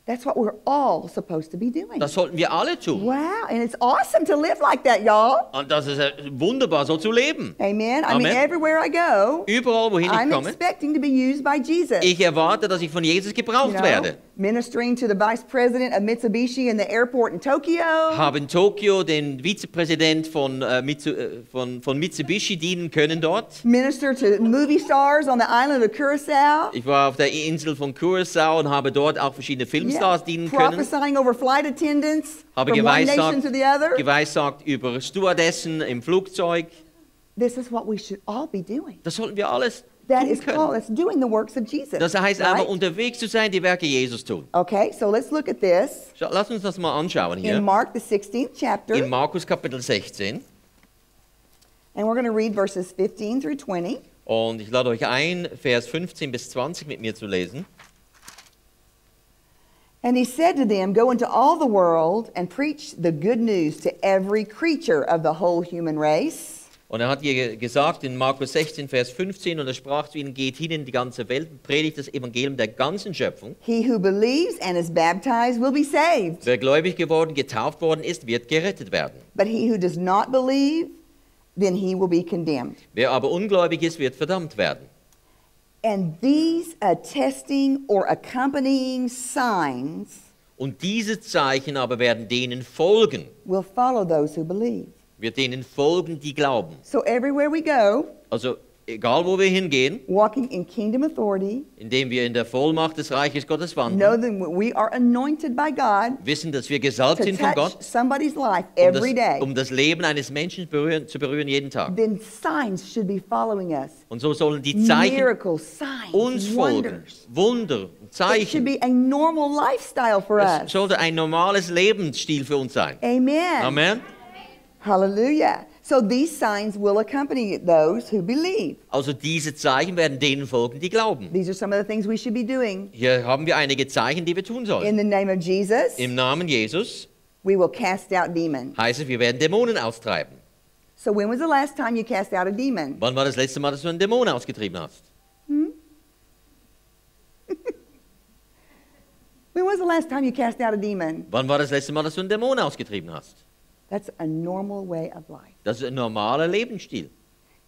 That's what we're all supposed to be doing. Das sollten wir alle tun. Wow, and it's awesome to live like that, y'all. Und das ist äh, wunderbar, so zu leben. Amen. I Amen. mean, everywhere I go, Überall, wohin ich I'm komme, expecting to be used by Jesus. ich erwarte, dass ich von Jesus You gebraucht know, werde. Ministering to the vice president of Mitsubishi in the airport in Tokyo. Habe in Tokio den Vizepräsident von, äh, Mitsu, äh, von, von Mitsubishi dienen können dort. Minister to movie stars on the island of Curacao. Ich war auf der Insel von Curacao und habe dort auch verschiedene Filmstars dienen können. Prophesying over flight attendants Habe from one nation geweissagt, to the other. geweissagt über Stewardessen im Flugzeug. This is what we should all be doing. Das sollten wir alles That tun called, that's doing the works of Jesus. Das heißt right? einfach unterwegs zu sein, die Werke Jesus tun. Okay, so let's look at this Schau, Lass uns das mal anschauen in hier. Mark, the 16th chapter. In Markus Kapitel 16. And we're going to read verses 15 through 20. Und ich lade euch ein, Vers 15 bis 20 mit mir zu lesen. And he said to them, Go into all the world and preach the good news to every creature of the whole human race. Und er hat hier gesagt in Markus 16, Vers 15, und er sprach zu ihnen, geht hin in die ganze Welt und predigt das Evangelium der ganzen Schöpfung. He who believes and is baptized will be saved, Wer gläubig geworden, getauft worden ist, wird gerettet werden. but he who does not believe, then he will be condemned. Wer aber ungläubig ist, wird verdammt werden. And these attesting or accompanying signs Und diese Zeichen aber werden denen folgen, will follow those who believe. Wird denen folgen, die glauben. So everywhere we go, Also egal wo wir hingehen, walking in kingdom authority, indem wir in der Vollmacht des Reiches Gottes know wandeln, that we are anointed by God wissen, dass wir gesalbt sind von Gott, somebody's life um every das, day. um das Leben eines Menschen berühren, zu berühren jeden Tag. Then signs should be following us. Und so sollen die Zeichen Miracles, signs, uns folgen. wonders. Wunder, It should Zeichen. be a normal lifestyle for Es us. sollte ein normales Lebensstil für uns sein. Amen. Amen. Hallelujah. So these signs will accompany those who believe. Also diese Zeichen werden denen folgen, die glauben. These are some of the things we should be doing. Hier haben wir einige Zeichen, die wir tun sollen. In the name of Jesus, Im Namen Jesus we will cast out demons. heißt wir werden Dämonen austreiben. So when was the last time you cast out a demon? Wann war das letzte Mal, dass du einen Dämon ausgetrieben hast? When was the last time you cast out a demon? Wann war das letzte Mal, dass du einen Dämon ausgetrieben hast? That's a normal way of life. Das ist ein normaler Lebensstil.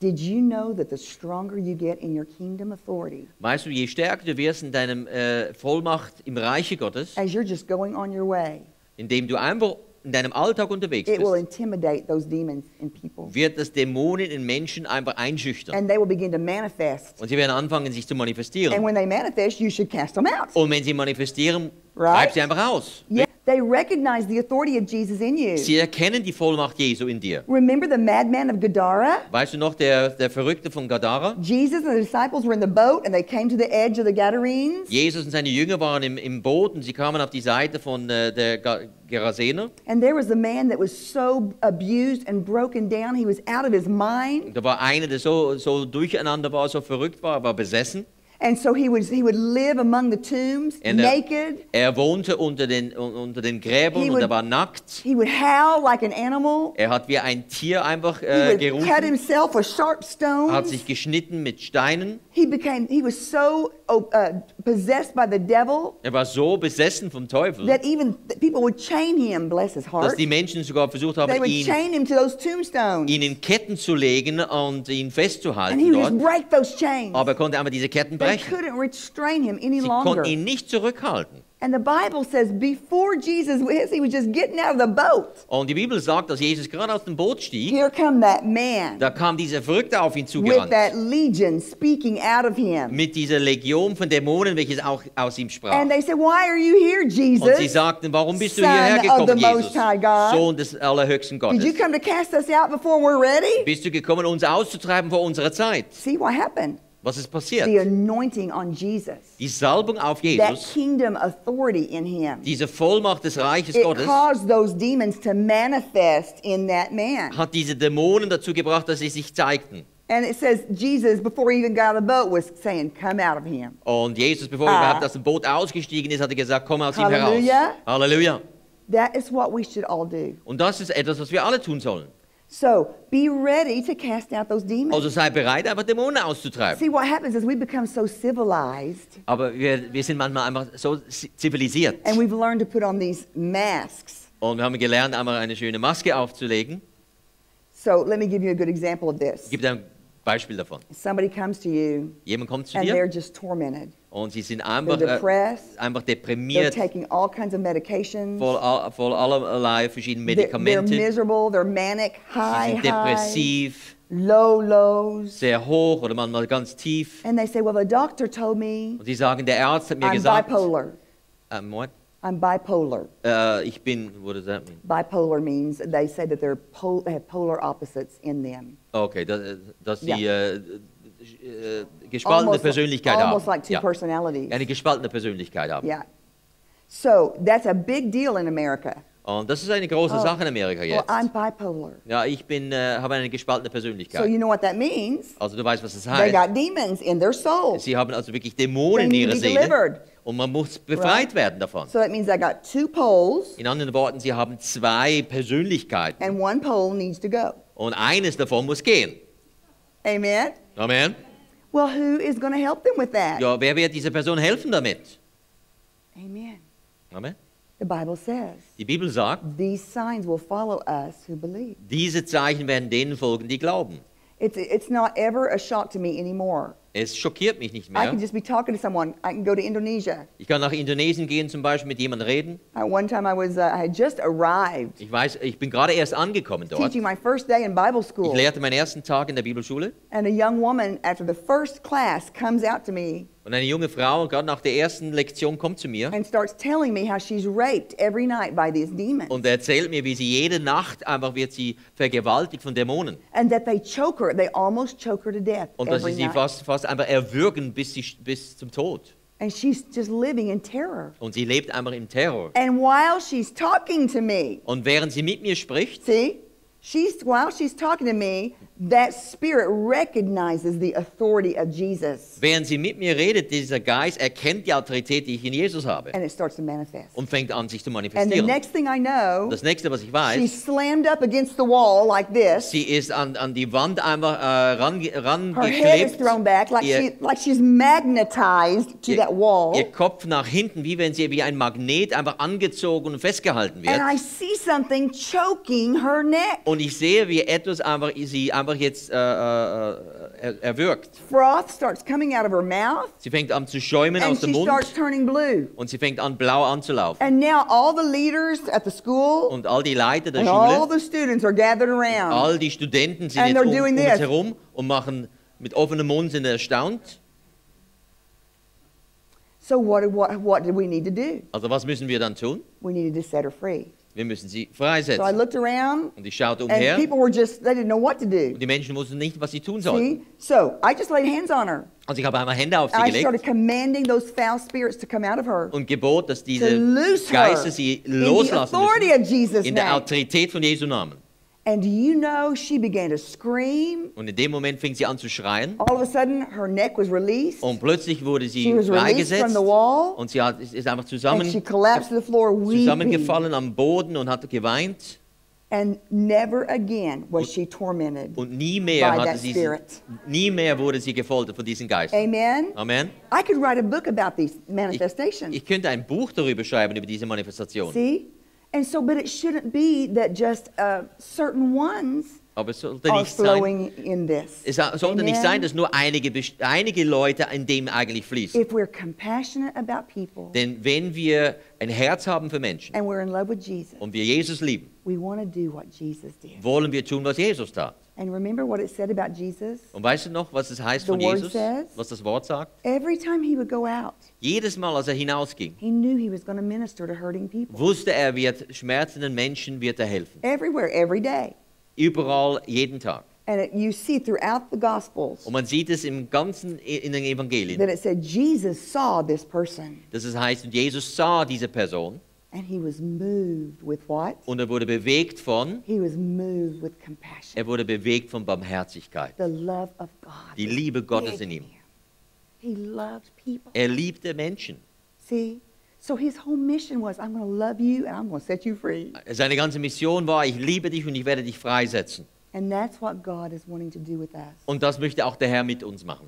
Did you know that the stronger you get in your kingdom authority, Weißt du, je stärker du wirst in deinem äh, Vollmacht im Reiche Gottes, as you're just going on your way, indem du einfach in deinem Alltag unterwegs it will bist, intimidate those demons in people. wird das Dämonen in Menschen einfach einschüchtern. And they will begin to manifest. Und sie werden anfangen, sich zu And manifestieren. when they manifest, you should cast them out. Und wenn sie manifestieren, Right. treib sie einfach aus. Yeah, they recognize the authority of Jesus in you. Sie erkennen die Vollmacht Jesu in dir. Remember the madman of Gadara? Weißt du noch, der, der Verrückte von Gadara? Jesus and the disciples were in the boat and they came to the edge of the Gadarenes. Jesus und seine Jünger waren im, im Boot und sie kamen auf die Seite von äh, der Ga- Gerasener. And there was a man that was so abused and broken down, he was out of his mind. Und da war einer, der so, so durcheinander war, so verrückt war, war besessen. And so he, was, he would live among the tombs, And, uh, naked. Er wohnte unter den, un- unter den Gräbern He und would- er war nackt. He would howl like an animal. Er hat wie ein Tier einfach He äh, would cut gerufen, himself with sharp hat stones. sich geschnitten mit Steinen. He became, he was so oh, uh, possessed by the devil Er war so besessen vom Teufel, that even people would chain him, bless his dass heart. die Menschen sogar versucht haben, They would ihn, chain him to those tombstones. ihn in Ketten zu legen und ihn And festzuhalten he would just break those chains. Aber er konnte einfach diese Ketten brechen. Any Sie konnten ihn nicht zurückhalten. And the Bible says before Jesus was, he was just getting out of the boat. Und die Bibel sagt, dass Jesus gerade aus dem Boot stieg, Here come that man da kam dieser Verrückte auf ihn with zugerannt. that legion speaking out of him. Mit dieser Legion von Dämonen, welches auch aus ihm sprach. And they said, Why are you here, Und sie Jesus? sagten, warum bist du hierher gekommen, the Most Jesus, High God? Sohn des allerhöchsten Did you Gottes? come to cast us out before we're ready? Bist du gekommen, uns auszutreiben vor unserer Zeit? See what happened? Was ist The passiert? anointing on Jesus, Die Salbung auf that Jesus, kingdom authority in him. diese Vollmacht des Reiches It Gottes, caused those demons to manifest in that man. hat diese Dämonen dazu gebracht, dass sie sich zeigten. And it says Jesus, before he even got out of the boat, was saying, Come out of him. Und Jesus, bevor er Ah. überhaupt aus dem Boot ausgestiegen ist, hat er gesagt, komm aus ihm Halleluja. heraus. Halleluja. That is what we should all do. Und das ist etwas, was wir alle tun sollen. So be ready to cast out those demons. Also sei bereit, einfach Dämonen auszutreiben. See, what happens is we become so civilized Aber wir, wir sind manchmal einfach so zivilisiert. and we've learned to put on these masks. Und wir haben gelernt, einmal eine schöne Maske aufzulegen. So let me give you a good example of this. Gebe dir ein Beispiel davon. Somebody comes to you Jemand kommt zu and they're just tormented. Und sie sind They're einfach, äh, depressed. einfach They're deprimiert, taking all kinds of medications. voll, all- voll allerlei verschiedene They're, they're miserable. They're manic, Sie high, sind high, depressiv, low, lows. sehr hoch oder manchmal ganz tief. And they say, well, the doctor told me Und sie sagen, der Arzt hat mir I'm gesagt, bipolar. ähm, what? I'm bipolar. Äh, ich bin, what does that mean? Bipolar means they say that they're pol- they have polar opposites in them. Okay, dass, dass sie Ja. Äh, äh, gespaltene Almost, Persönlichkeit almost haben. like two ja. personalities. Eine gespaltene Persönlichkeit haben. Yeah. So that's a big deal in America. Und das ist eine große Oh, Sache in Amerika Well, jetzt. I'm bipolar. Ja, ich bin, äh, habe eine gespaltene So Persönlichkeit. you know what that means? Also du weißt, was das They heißt. got demons in their soul. Sie haben also wirklich They Dämonen in ihrer Seele delivered. und man muss befreit Right. werden davon. So that means I got two poles, In anderen Worten, sie haben zwei Persönlichkeiten and one pole needs to go. und eines davon muss gehen. Amen. Amen. Well, who is going to help them with that? Ja, wer wird dieser Person helfen damit? Amen. Amen. The Bible says, Die Bibel sagt, these signs will follow us who believe. diese Zeichen werden denen folgen, die glauben. It's, it's not ever a shock to me anymore. Es schockiert mich nicht I mehr. can just be talking to someone. I can go to Indonesia. Ich kann nach Indonesien gehen, zum Beispiel mit jemandem reden. Uh, one time I was, uh, I had just arrived Ich weiß, ich bin gerade erst angekommen dort. teaching my first day in Bible Ich school. lehrte meinen ersten Tag in der Bibelschule And a young woman, after the first class, comes out to me und eine junge Frau, gerade nach der ersten Lektion, kommt zu mir and starts telling me how she's raped every night by these demons. und erzählt mir, wie sie jede Nacht einfach wird sie vergewaltigt von Dämonen And that they choke her, they almost choke her to death und dass sie every sie night. fast, fast einfach erwürgen bis, sie, bis zum Tod. And she's just living in terror. Und sie lebt einfach im Terror. And while she's talking to me, Und während sie mit mir spricht, see, she's while she's talking to me, that spirit recognizes the authority of Jesus. während sie mit mir redet, dieser Geist erkennt die Autorität, die ich in Jesus habe And it starts to manifest. und fängt an, sich zu manifestieren. And the next thing I know, Das nächste, was ich she weiß, slammed up against the wall like this. sie ist an, an die Wand einfach äh, ran, Her head is thrown back like, ihr, she, like she's magnetized to ihr, that wall. ihr Kopf nach hinten, wie wenn sie wie ein Magnet einfach angezogen und festgehalten wird. And I see something choking her neck. Und ich sehe, wie etwas einfach sie einfach jetzt äh, äh, er, erwürgt. Froth starts coming out of her mouth, Sie fängt an zu schäumen and aus dem she starts Mund turning blue. und sie fängt an blau anzulaufen. And now all the leaders at the school Und all die Leiter der and all Schule, the students are gathered around. all die Studenten sind And jetzt um, um uns herum und machen mit offenem Mund sind erstaunt. So what, what, what do we need to do? Also was müssen wir dann tun? We needed to set her free. Wir müssen sie So I freisetzen. looked around, Und ich schaute and umher people were just, they didn't know what to do. und die Menschen wussten nicht, was sie tun sollten. See? So I just laid hands on her. Also ich habe einmal Hände auf sie I started gelegt commanding those foul spirits to come out of her. und gebot, dass diese Geister sie in the loslassen authority of Jesus' In der. Autorität von Jesu Namen. And do you know she began to scream? Und in dem Moment fing sie an zu schreien All of a sudden, her neck was released. und plötzlich wurde She sie was released from freigesetzt the wall. und sie hat, ist einfach And she zusammen, collapsed to the floor weeping. zusammengefallen am Boden und hat geweint. And never again was she tormented. Und nie mehr, By hatte that sie, spirit. nie mehr wurde sie gefoltert von diesen Geistern. Amen? Amen. I could write a book about these Ich, manifestations. ich könnte ein Buch darüber schreiben, über diese Manifestation. See? And so, but it shouldn't be that just uh, certain ones Aber es sollte are nicht sein, in this. es sollte nicht sein, dass nur einige, einige Leute in dem eigentlich fließen. If we're compassionate about people Denn wenn wir ein Herz haben für Menschen and we're in love with Jesus, und wir Jesus lieben, we want to do what Jesus did. wollen wir tun, was Jesus tat. And remember what it said about Jesus? Und weißt du noch, was es heißt The von Jesus? says- Was das Wort sagt? Every time he would go out, Jedes Mal, als er hinausging, he knew he was going to minister to hurting people. wusste er, wird schmerzenden Menschen wird er helfen. Everywhere, every day. Überall, jeden Tag. And it, you see throughout the Gospels Und man sieht es im ganzen in den Evangelien, that it said Jesus saw this person dass es heißt, Jesus sah diese Person and he was moved with what? und er wurde bewegt von, He was moved with compassion. er wurde bewegt von Barmherzigkeit. The love of God. Die Liebe Gottes in ihm. He loved people. Er liebte Menschen. See? So his whole mission was I'm going to love you and I'm going to set you free. Seine ganze Mission war, ich liebe dich und ich werde dich freisetzen. And that's what God is wanting to do with us. Und das möchte auch der Herr mit uns machen.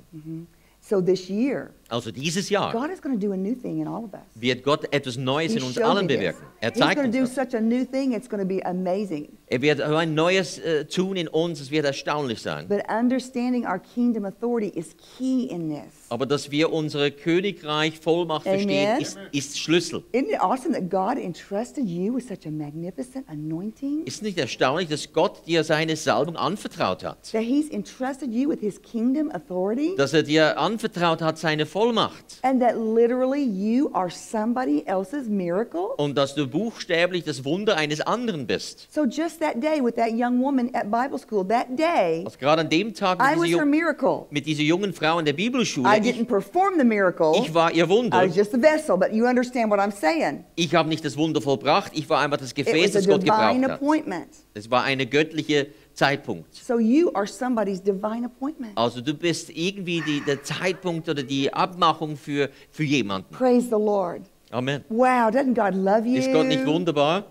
So this year, Also dieses Jahr God is going to do a new thing in all of us. wird Gott etwas Neues He in uns allen bewirken. Er He's zeigt going to do such a new thing, it's going to be amazing. Er wird ein Neues äh, tun in uns, es wird erstaunlich sein. But understanding our kingdom authority is key in this. Aber dass wir unsere Königreich Vollmacht verstehen, Amen. ist, ist Schlüssel. Isn't it awesome that God entrusted you with such a magnificent anointing? Ist nicht erstaunlich, dass Gott dir seine Salbung anvertraut hat? That He's entrusted you with His kingdom authority? Dass er dir anvertraut hat seine Vollmacht? And that literally you are somebody else's miracle? Und dass du buchstäblich das Wunder eines anderen bist? So just that day with that young woman at Bible school, that day, Also gerade an dem Tag I mit was dieser, her miracle. mit dieser jungen Frau in der Bibelschule, I didn't perform the miracle. ich war ihr I Wunder. was just the vessel, but you understand what I'm saying. Ich habe nicht das Wunder vollbracht, ich war einfach das Gefäß, das Gott gebraucht hat. appointment. Es war eine göttliche Zeitpunkt. So you are somebody's divine appointment. Also du bist irgendwie die, der Zeitpunkt oder die Abmachung für, für jemanden. Praise the Lord. Amen. Wow, doesn't God love you? Ist Gott nicht wunderbar?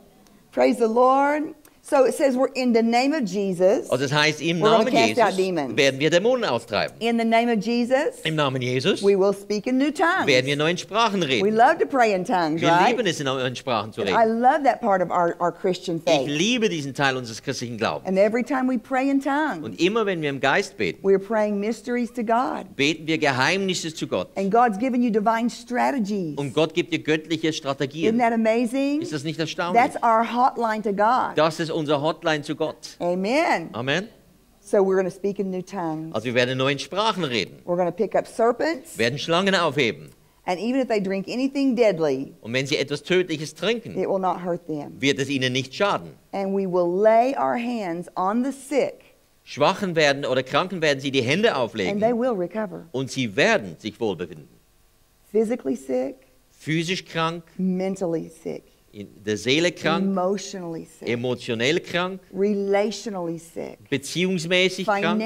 Praise the Lord. So it says we're in the name of Jesus. Also das heißt, im Namen Jesus werden wir Dämonen austreiben. In the name of Jesus, Im Namen Jesus we will speak in new tongues. werden wir neuen Sprachen We reden. love to pray in tongues, Wir right? lieben es, in neuen Sprachen zu I reden. love that part of our, our Christian Ich faith. liebe diesen Teil unseres christlichen Glaubens. And every time we pray in tongues, Und immer wenn wir im Geist beten, we're praying mysteries to God. beten wir Geheimnisse zu Gott. And God's given you divine strategies. Und Gott gibt dir göttliche Isn't Strategien. that amazing? Ist das nicht erstaunlich? That's our hotline to God. Das ist unser Hotline zu Gott. Amen. Amen. So we're going to speak in new tongues. Also wir werden in neuen Sprachen reden, We're going to pick up serpents. werden Schlangen aufheben. And even if they drink anything deadly, Und wenn sie etwas Tödliches trinken, it will not hurt them. wird es ihnen nicht schaden. And we will lay our hands on the sick, Schwachen werden oder Kranken werden sie die Hände and they auflegen will recover. und sie werden sich wohlbefinden. Physically sick, Physisch krank, mentally sick, der Seele krank, emotionell krank, relationally sick, beziehungsmäßig krank,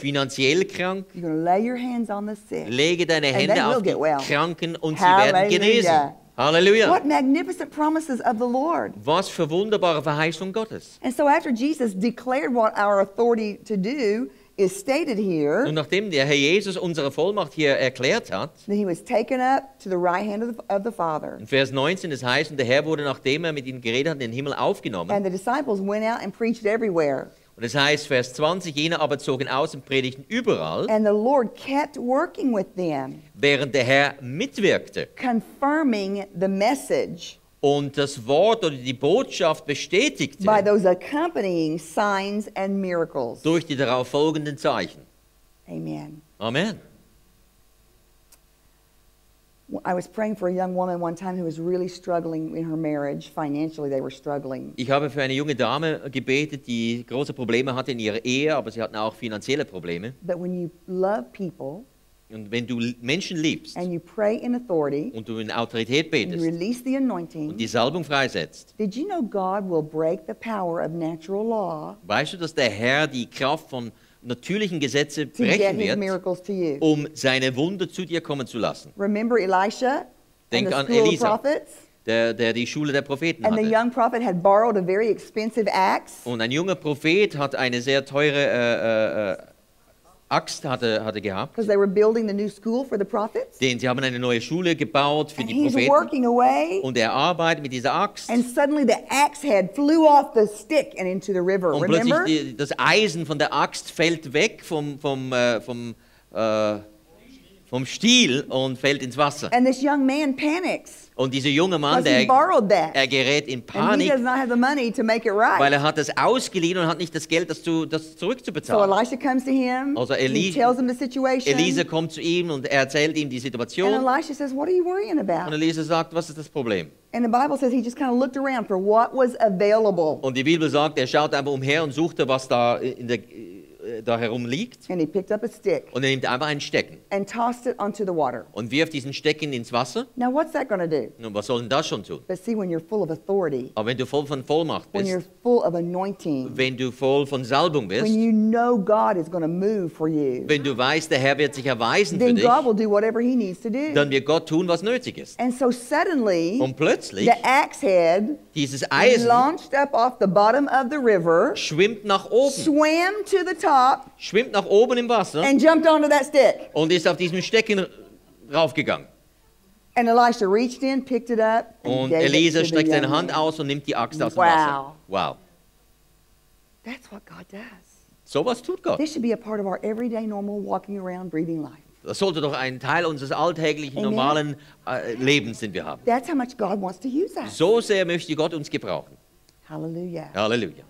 finanziell krank. Lege deine Hände auf die well. Kranken und sie werden Halleluja. genesen. Halleluja. What magnificent promises of the Lord. Was für wunderbare Verheißung Gottes. And so after Jesus declared what our authority to do is stated here, Und nachdem der Herr Jesus unsere Vollmacht hier erklärt hat, then he was taken up to the right hand of the, of the Father. in Vers 19, das heißt, und der Herr wurde, nachdem er mit ihnen geredet hat, in den Himmel aufgenommen. And the disciples went out and preached everywhere. Und das heißt, Vers 20, jene aber zogen aus und predigten überall, And the Lord kept working with them, während der Herr mitwirkte confirming the message und das Wort oder die Botschaft bestätigte by those accompanying signs and miracles. durch die darauf folgenden Zeichen. Amen. Amen. I was praying for a young woman one time who was really struggling in her marriage. Financially, they were struggling. Ich habe für eine junge Dame gebetet, die große Probleme hatte in ihrer Ehe, aber sie hatten auch finanzielle Probleme. But when you love people Und wenn du Menschen liebst and you pray in authority, und du in Autorität and you betest release the und anointing, die Salbung freisetzt, did you know God will break the power of natural law weißt du, dass der Herr die Kraft von natürlichen Gesetzen to get brechen his wird, miracles to you? um seine Wunder zu dir kommen zu lassen? Remember Elisha Denk and the an school of Elisa. prophets? Der, der die Schule der Propheten And the hatte. young prophet had borrowed a very expensive axe. Und ein junger Prophet hat eine sehr teure äh, äh, äh, Axt hatte, hatte gehabt. because they were building the new school for the prophets. Den, sie haben eine neue Schule gebaut für And die he's Propheten. working away, Und er arbeitet mit dieser Axt. and suddenly the axe head flew off the stick and into the river. Und Remember? plötzlich die, das Eisen von der Axt fällt weg vom, vom, äh, vom, äh, vom Stiel und fällt ins Wasser. And this young man panics Und dieser junge Mann, der, er gerät in And Panik, does not have the money to make it right. weil er hat das ausgeliehen und hat nicht das Geld, das, zu, das So zurückzubezahlen. Elisha comes to him. Also Eli- tells him the situation. Elisa kommt zu ihm und er erzählt ihm die and Situation. Elisha says, What are you worrying Und about? Elisa sagt, was ist das Problem? And the Bible says he just kind of looked around for what was available. Und die Bibel sagt, er schaut einfach umher und suchte, was da, in der, da. And he picked up a stick Und er nimmt einfach einen Stecken and tossed it onto the water. und wirft diesen Stecken ins Wasser. Now, what's that going to do? Und was soll denn das schon tun? But see, when you're full of authority, Aber wenn du voll von Vollmacht when you're full of anointing, wenn du voll von Salbung when you know God is going to move for you, wenn du weißt, der Herr wird sich erweisen für then dich, God will do whatever he needs to do. dann wird Gott tun, was nötig ist. And so suddenly, Und plötzlich, the axe head dieses Eisen launched up off the bottom of the river, schwimmt nach oben, swam to the top, schwimmt nach oben im Wasser and jumped onto that stick. und ist auf diesem Stecken raufgegangen. And Elisha reached in, picked it up, and Und Elisa streckt seine Hand aus und nimmt die Axt aus dem Wow. Wasser. Wow. That's what God does. So was tut Gott. This should be a part of our everyday, normal, walking around, breathing life. Das sollte doch ein Teil unseres alltäglichen, Amen. normalen äh, Lebens, den wir haben. That's how much God wants to use us. So sehr möchte Gott uns gebrauchen. Hallelujah. Halleluja.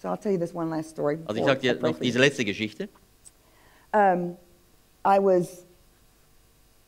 So I'll tell you this one last story. Also ich sage dir noch diese letzte Geschichte. Um, I was,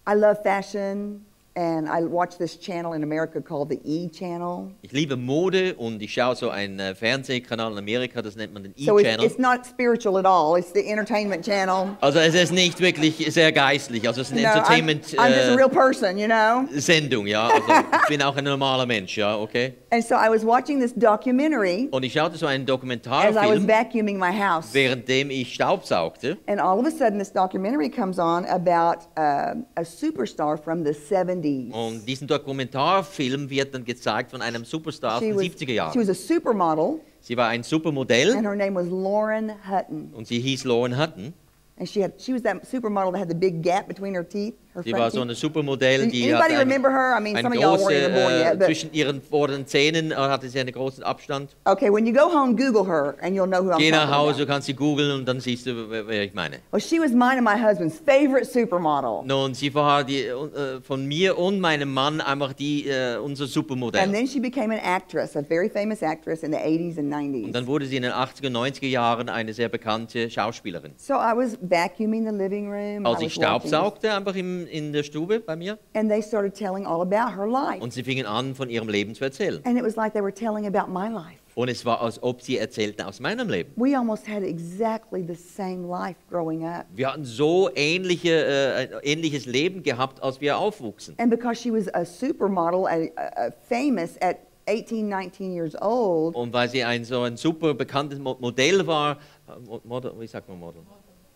I love fashion, and I watch this channel in America called the E Channel. Ich liebe Mode und ich schaue so einen äh, Fernsehkanal in Amerika, das nennt man den So E-Channel. So it's not spiritual at all. It's the entertainment channel. Also es ist nicht wirklich sehr geistlich, also es ist eine No, I'm, Entertainment I'm just a äh, real person, you know. Sendung, ja. Also ich bin auch ein normaler Mensch, ja, okay. And so I was watching this documentary Und ich schaute so einen as I was Dokumentarfilm, vacuuming my house. währenddem ich Staubsaugte. And all of a sudden, this documentary comes on about uh, a superstar from the 70s. 80s. Und diesen Dokumentarfilm wird dann gezeigt von einem Superstar aus She den was, 70er she Jahren. was a supermodel, Sie war ein and Supermodell her name was Lauren Hutton. und sie hieß Lauren Hutton. And she had she was that supermodel that had the big gap between her teeth. Her front war so eine Supermodell, die Anybody hatte ein, remember her? I mean, some of y'all weren't even born yet. But zwischen ihren vorderen Zähnen äh, hatte sie einen großen Abstand. okay, when you go home, Google her, and you'll know who I'm Geh nach Hause, about. du kannst sie googeln und dann siehst du, wer, wer ich meine. Well, she was mine and my husband's favorite supermodel. Nun, sie war die, äh, von mir und meinem Mann einfach die, äh, unser And Supermodell. then she became an actress, a very famous actress in the 80s and 90s. Und dann wurde sie in den 80er, 90er Jahren eine sehr bekannte Schauspielerin. So I was vacuuming the living room. Als I ich staubsaugte, einfach im, in der Stube bei mir, and they started telling all about her life. und sie fingen an, von ihrem Leben zu erzählen. And it was like they were telling about my life. Und es war, als ob sie erzählten aus meinem Leben. We almost had exactly the same life growing up. Wir hatten so ähnliche, äh, ähnliches Leben gehabt, als wir aufwuchsen. And because she was a supermodel, a, a, famous at 18, 19 years old, Und weil sie ein so ein super bekanntes Mo- Modell war, äh, Mo- Model, wie sagt man Model?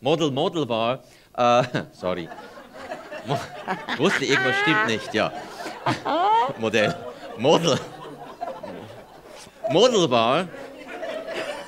Model, Model war, äh, sorry. Mo wusste, irgendwas stimmt nicht, ja. Modell. Model. Model war.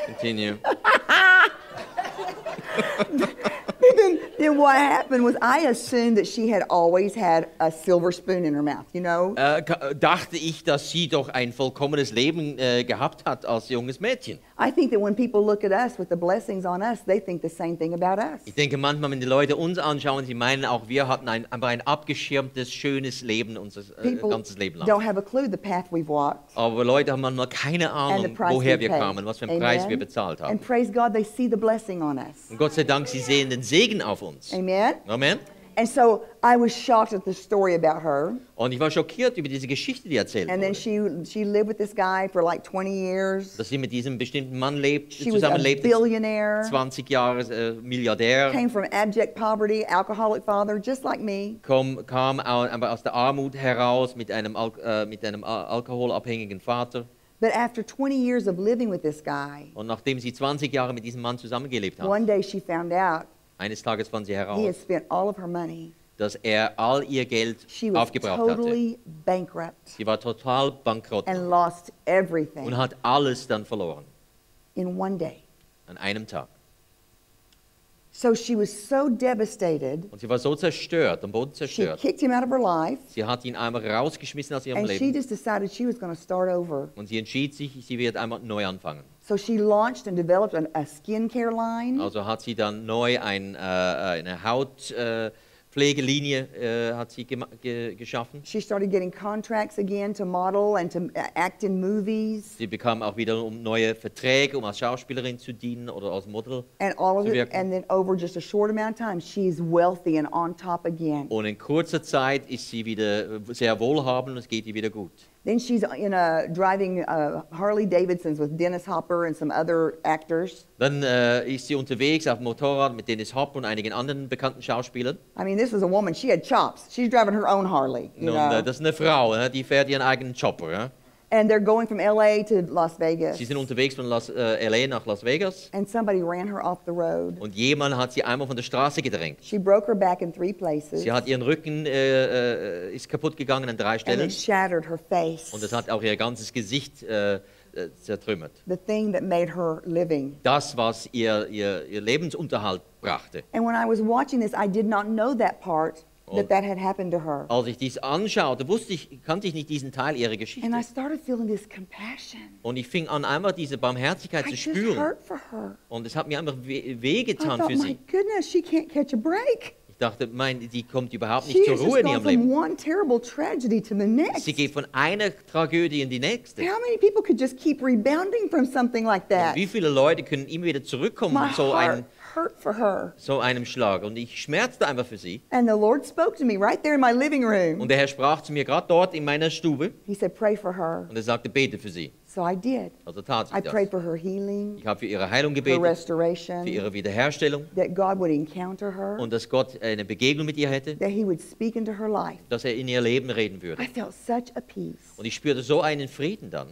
Continue. then, what happened was I assumed that she had always had a silver spoon in her mouth, you know? Äh, ka- dachte ich, dass sie doch ein vollkommenes Leben äh, gehabt hat als junges Mädchen. I think that when people look at us with the blessings on us, they think the same thing about us. Ich denke manchmal, wenn die Leute uns anschauen, sie meinen auch, wir hatten ein, einfach ein abgeschirmtes, schönes Leben, unser äh, ganzes Leben lang. don't have a clue the path we've walked Aber Leute haben manchmal keine Ahnung, woher wir kamen, was für einen Preis wir bezahlt haben. And praise God, they see the blessing on us. Und Gott sei Dank, sie sehen den Segen auf uns. Amen? Amen. And so I was shocked at the story about her. Und ich war schockiert über diese Geschichte, die erzählt And then she she lived with this guy for like 20 years. Dass sie mit diesem bestimmten Mann lebt, She was a zusammenlebt, billionaire. 20 Jahre äh, Milliardär, Came from abject poverty, alcoholic father, just like me. kam, kam aus der Armut heraus mit einem, äh, mit einem alkoholabhängigen Vater. But after 20 years of living with this guy, Und nachdem sie 20 Jahre mit diesem Mann zusammengelebt hat, one day she found out eines Tages fand sie he had heraus, spent all of her money. dass er all ihr Geld She was aufgebraucht hatte. totally bankrupt Sie war total bankrott and lost everything und hat alles dann verloren in one day. an einem Tag. So she was so devastated, Und sie war so zerstört, am Boden she zerstört. kicked him out of her life, Sie hat ihn einmal rausgeschmissen aus ihrem and she Leben just decided she was going to start over. und sie entschied sich, sie wird einmal neu anfangen. So she launched and developed an, a skincare line. Also hat sie dann neu ein, äh, eine Hautpflegelinie äh, äh, hat sie ge geschaffen. She started getting contracts again to model and to uh, act in movies. Sie bekam auch wiederum neue Verträge, um als Schauspielerin zu dienen oder als Model. And all of zu it, wirken. and then over just a short amount of time, she's wealthy and on top again. Und in kurzer Zeit ist sie wieder äh, sehr wohlhabend und es geht ihr wieder gut. Then she's in a driving uh, Harley Davidsons with Dennis Hopper and some other actors. Dann äh, ist sie unterwegs auf dem Motorrad mit Dennis Hopp und einigen anderen bekannten Schauspielern. I mean, this is a woman. She had chops. She's driving her own Harley, you Und, know. äh, das ist eine Frau, äh, die fährt ihren eigenen Chopper. Ja? And they're going from L.A. to Las Vegas. Sie sind unterwegs von Las, äh, LA nach Las Vegas and somebody ran her off the road. und jemand hat sie einmal von der Straße gedrängt. She broke her back in three places. Sie hat ihren Rücken äh, äh, ist kaputt gegangen an drei and Stellen it shattered her face. und es hat auch ihr ganzes Gesicht äh, äh, zertrümmert. the thing that made her living. Das, was ihr, ihr, ihr Lebensunterhalt brachte. And when I was watching this, I did not know that part. That that had happened to her. Als ich dies anschaute, wusste ich, kannte ich nicht diesen Teil ihrer Geschichte. And I started feeling this compassion. Und ich fing an, einmal diese Barmherzigkeit I zu spüren. hurt for her. Und es hat mir einfach weh- I wehgetan thought, für my sie. goodness, she can't catch a break. Ich dachte, mein, die kommt überhaupt She nicht zur has just Ruhe in ihrem Leben. one terrible tragedy to the next. Sie geht von einer Tragödie in die nächste. How many people could just keep rebounding from something like that? Wie viele Leute können immer wieder zurückkommen My von so, heart ein, hurt for her. so einem Schlag? Und ich schmerzte einfach für sie. And the Lord spoke to me right there in my living room. Und der Herr sprach zu mir gerade dort in meiner Stube He said, Pray for her. und er sagte, bete für sie. So I did. Also tat I ich prayed das. for her healing, Ich habe für ihre Heilung her gebetet, restoration, für ihre Wiederherstellung that God would encounter her, und dass Gott eine Begegnung mit ihr hätte, that He would speak into her life. dass er in ihr Leben reden würde. I felt such a peace. Und ich spürte so einen Frieden dann.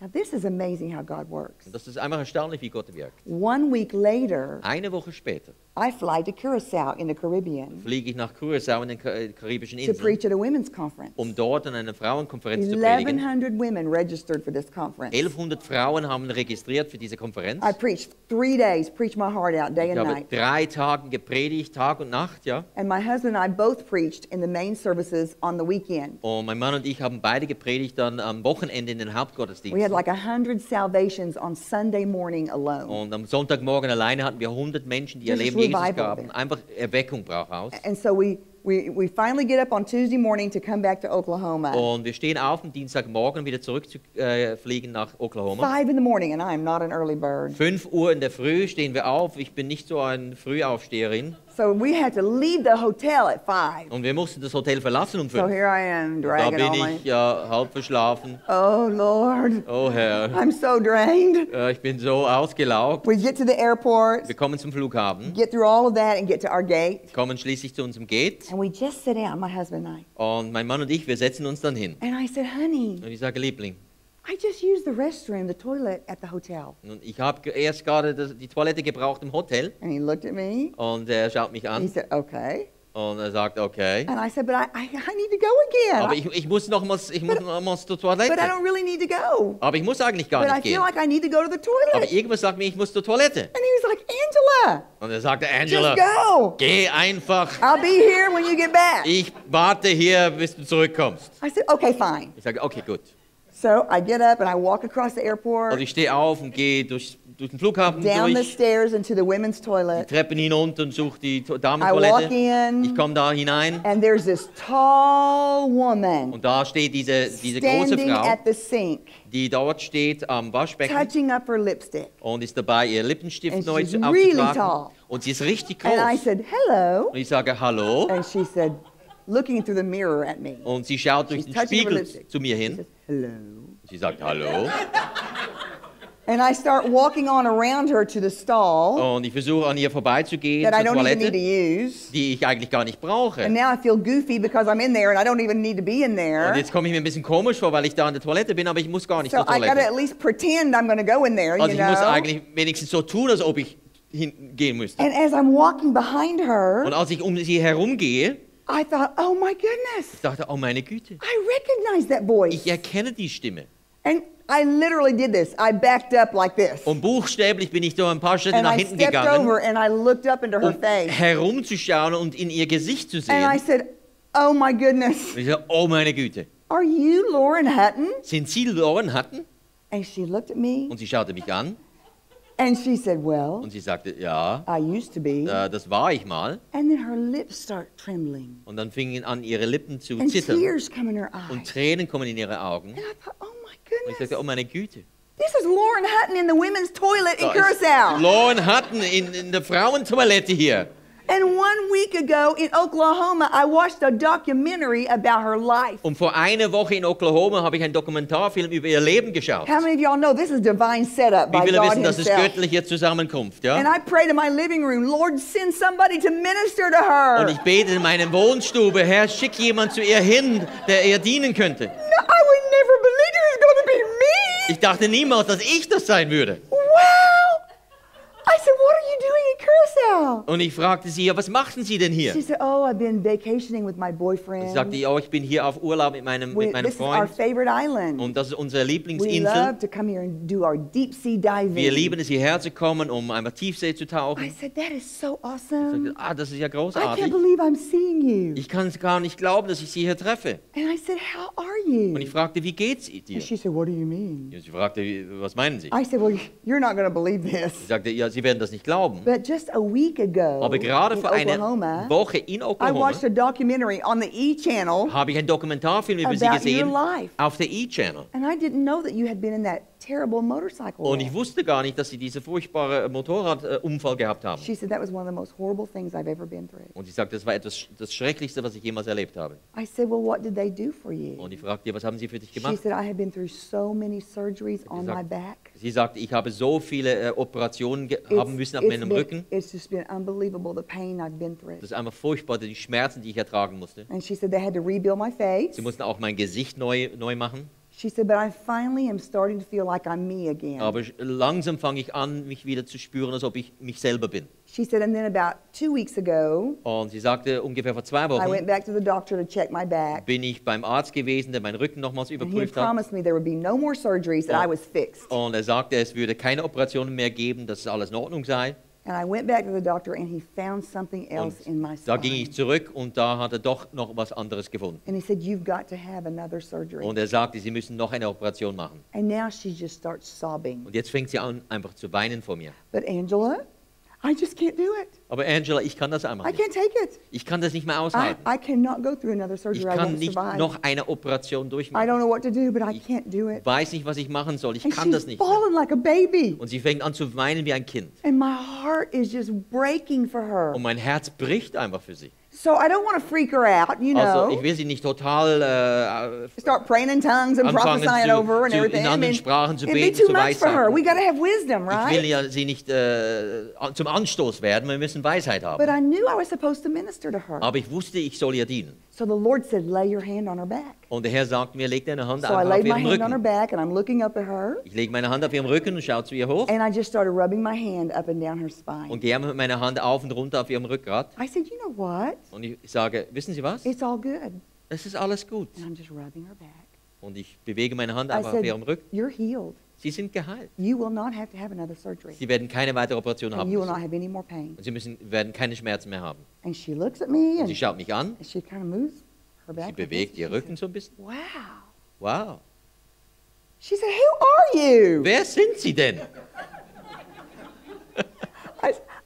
Now, this is amazing how God works. Und das ist einfach erstaunlich, wie Gott wirkt. One week later, Eine Woche später I fly to Curacao in the Caribbean fliege ich nach Curaçao in den äh, karibischen to Inseln, preach at a women's conference. um dort an einer Frauenkonferenz zu predigen. 1,100 women registered for this conference. 1100 Frauen haben registriert für diese Konferenz. I preached three days, preached my heart out day Ich and habe night. drei Tage gepredigt, Tag und Nacht, ja. And my husband and I both preached in the main services on the weekend. Und mein Mann und ich haben beide gepredigt dann am Wochenende in den We had Hauptgottesdiensten. like 100 salvations on Sunday morning alone. Und am Sonntagmorgen alleine hatten wir 100 Menschen, die ihr Leben revival. Einfach Erweckung braucht aus. And so we, we, we finally get up on Tuesday morning to come back to Oklahoma. Und wir stehen auf am Dienstagmorgen wieder zurückzufliegen nach Oklahoma. Five in the morning, and I am not an early bird. 5 Uhr in der Früh stehen wir auf. Ich bin nicht so ein Frühaufsteherin. So we had to leave the hotel at five. Und wir mussten das Hotel verlassen um So 5. here I am, Da all bin my. ich ja halb verschlafen. Oh Lord, Oh Herr, I'm so drained. äh, ich bin so ausgelaugt. We get to the airport, Wir kommen zum Flughafen, get through all of that, and get to our gate. kommen schließlich zu unserem Gate. And we just sit down, my husband and I. Und mein Mann und ich, wir setzen uns dann hin. And I said, honey, Und ich sage, Liebling, I just used the restroom, the toilet at the hotel. und ich habe erst gerade das- die Toilette gebraucht im Hotel. And he looked at me. Und er schaut mich And he an said, okay. und er sagt, okay. And I said, but I, I, I need to go again. Aber I- ich, ich muss nochmals ich muss nochmals zur but I Toilette. don't really need to go. Aber ich muss eigentlich gar But I nicht feel gehen. like I need to go to the Aber toilet. irgendwas sagt mir, ich muss zur Toilette. And he was like, Angela, Und er sagte, just Angela, go. geh einfach. I'll be here when you get back. Ich warte hier, bis du zurückkommst. I said, okay, fine. Ich sage, okay, gut. So I get up and I walk across the airport, Also ich stehe auf und gehe durch, durch den Flughafen down the durch, stairs into the women's die toilet, Treppen hinunter und suche die To- I walk Damentoilette. in, Ich komme da hinein and there's this tall woman und da steht diese, diese große standing Frau, at the sink, die dort steht am Waschbecken touching up her lipstick. und ist dabei, ihr Lippenstift And neu she's zu- really aufzutragen. tall. Und sie ist richtig And I groß. said, hello. Und ich sage, hallo. And she said, looking through the mirror at me. Und sie schaut durch She's den Spiegel zu mir She hin. says, hello. Sie sagt, hallo. And I start walking on around her to the stall Und ich versuche an ihr vorbeizugehen that I zur don't even need to Toilette, use. die ich eigentlich gar nicht brauche. And now I feel goofy because I'm in there and I don't even need to be in Und there. jetzt komme ich mir ein bisschen komisch vor, weil ich da an der Toilette bin, aber ich muss gar nicht So zur I gotta Toilette. at least pretend I'm gonna go in there, Also you ich muss eigentlich wenigstens so tun, als ob ich hingehen müsste. And as I'm walking behind her, Und als ich um sie herumgehe, I thought, oh my goodness, ich dachte, oh meine Güte, I recognize that voice. ich erkenne die Stimme. And I literally did this. I backed up like this. Und buchstäblich bin ich da ein paar Schritte And nach I hinten stepped gegangen, over and I looked up into her um face. herumzuschauen und in ihr Gesicht zu sehen. And I said, oh my goodness, Und ich dachte, oh meine Güte, are you Lauren Hutton? sind Sie Lauren Hutton? And she looked at me Und sie schaute mich an and she said, well, und sie sagte, ja, I used to be. äh, das war ich mal. And then her lips start trembling Und dann fingen an, ihre Lippen zu and zittern. tears come in her Und eyes. Tränen kommen in ihre Augen. And I thought, oh my Und ich sagte, oh goodness, meine Güte. this is Lauren Hutton in the women's toilet in Curacao. Lauren Hutton in, in der Frauentoilette hier. And one week ago in Oklahoma, I watched a documentary about her life. Und vor einer Woche in Oklahoma habe ich einen Dokumentarfilm über ihr Leben geschaut. How many of y'all know this is divine setup Wie by viele God wissen, das ist göttliche Zusammenkunft, And ja? I prayed in my living room, Lord, send somebody to minister to Und her. ich bete in meiner Wohnstube, Herr, schick jemand zu ihr hin, der ihr dienen könnte. No, I would never believe it was going to be me. Ich dachte niemals, dass ich das sein würde. Wow. I said, what are you doing in Curacao? Und ich fragte sie, ja, was machen Sie denn hier? She said, oh, I've been vacationing with my Und boyfriend. sie sagte, ja, ich bin hier auf Urlaub mit meinem, We- mit meinem this is our Freund. favorite island. Und das ist unsere We Lieblingsinsel. love to come here and do our deep sea diving. Wir lieben es, hierher zu kommen, um einmal Tiefsee zu I tauchen. said, that is so Ich awesome. sagte, ah, das ist ja I großartig. can't believe I'm seeing you. Ich kann es gar nicht glauben, dass ich Sie hier treffe. And I said, how are you? Und ich fragte, wie geht's dir? And she said, what do you mean? Ja, Sie fragte, was meinen Sie? I said, well, you're not going to believe Sie this. sagte, ja, Sie werden das nicht glauben. But just a week ago Aber gerade vor einer Woche in I Oklahoma watched a documentary on the E channel, habe ich einen Dokumentarfilm über Sie gesehen auf der E-Channel. and I didn't know that you had been in that terrible motorcycle. Und ich wusste gar nicht, dass Sie diesen furchtbaren Motorradunfall gehabt haben. She said that was one of the most horrible things I've ever been through. Und sie sagte, das war etwas das Schrecklichste, was ich jemals erlebt habe. I said, well, what did they do for you? Und ich fragte, was haben Sie für dich She gemacht? said, I have been through so many surgeries on gesagt, my back. Sie sagte, ich habe so viele äh, Operationen haben müssen auf it's meinem Rücken. it's just been unbelievable the pain I've been through. Das ist einfach furchtbar, die Schmerzen, die ich ertragen musste. And she said they had to rebuild my face. Sie mussten auch mein Gesicht neu, neu machen. She said, but I finally am starting to feel like I'm me again. Aber langsam fange ich an, mich wieder zu spüren, als ob ich mich selber bin. She said, and then about two weeks ago, Und sie sagte, ungefähr vor zwei I went Wochen back to the doctor to check my back. bin ich beim Arzt gewesen, der meinen Rücken nochmals And he had überprüft hat. promised me there would be no more surgeries, that. I was fixed. Und er sagte, es würde keine Operationen mehr geben, dass alles in Ordnung sei. And I went back to the doctor and he found something else in my Und da ging ich zurück und da hat er doch noch was anderes gefunden. And he said, You've got to have another surgery. Und er sagte, sie müssen noch eine Operation machen. And now she just starts sobbing. Und jetzt fängt sie an, einfach zu weinen vor mir. But Angela, I just can't do it. Aber Angela, ich kann das einfach I nicht. can't take it. Ich kann das nicht mehr I, aushalten. I cannot go through another Ich surgery. I kann won't nicht survive. noch eine Operation I durchmachen. don't know what to do, but I Ich can't do it. weiß nicht, was ich machen soll. Ich And kann das she's nicht. Mehr. like a baby. Und sie fängt an zu weinen wie ein Kind. And my heart is just breaking for her. Und mein Herz bricht einfach für sie. So I don't want to freak her out, you Also ich know. will sie nicht total äh, Start praying in tongues and prophesying zu- over and zu- in everything. I anderen Sprachen zu it'd be beten, too zu much for her. weissagen. We got to have wisdom, Ich will right? ja sie nicht äh, zum Anstoß werden, wir müssen Weisheit But haben. I knew I was supposed to minister to her. Aber ich wusste, ich soll ihr dienen. So the Lord said, lay your hand on her back. Und der Herr sagt mir, leg deine Hand So I einfach laid auf my ihren hand on her Rücken. back and I'm looking up at her. Ich lege meine Hand auf ihren Rücken und schaue zu ihr hoch And I just started rubbing my hand up and down her spine. und gehe mit meiner Hand auf und runter auf ihrem Rückgrat. I said, you know what? Und ich sage, wissen Sie was? It's all good. Es ist alles gut. And I'm just rubbing her back. Und ich bewege meine Hand einfach auf ihrem Rücken. you're healed. Sie sind geheilt. You will not have to have another surgery. Sie werden keine weitere Operation And haben you will not have any more pain. Und Sie müssen, werden keine Schmerzen mehr haben. And she looks at me Und and sie schaut mich an. she kind of moves her back. Sie bewegt ihr Rücken so ein bisschen. Wow. Wow. She said, who are you? Wer sind Sie denn?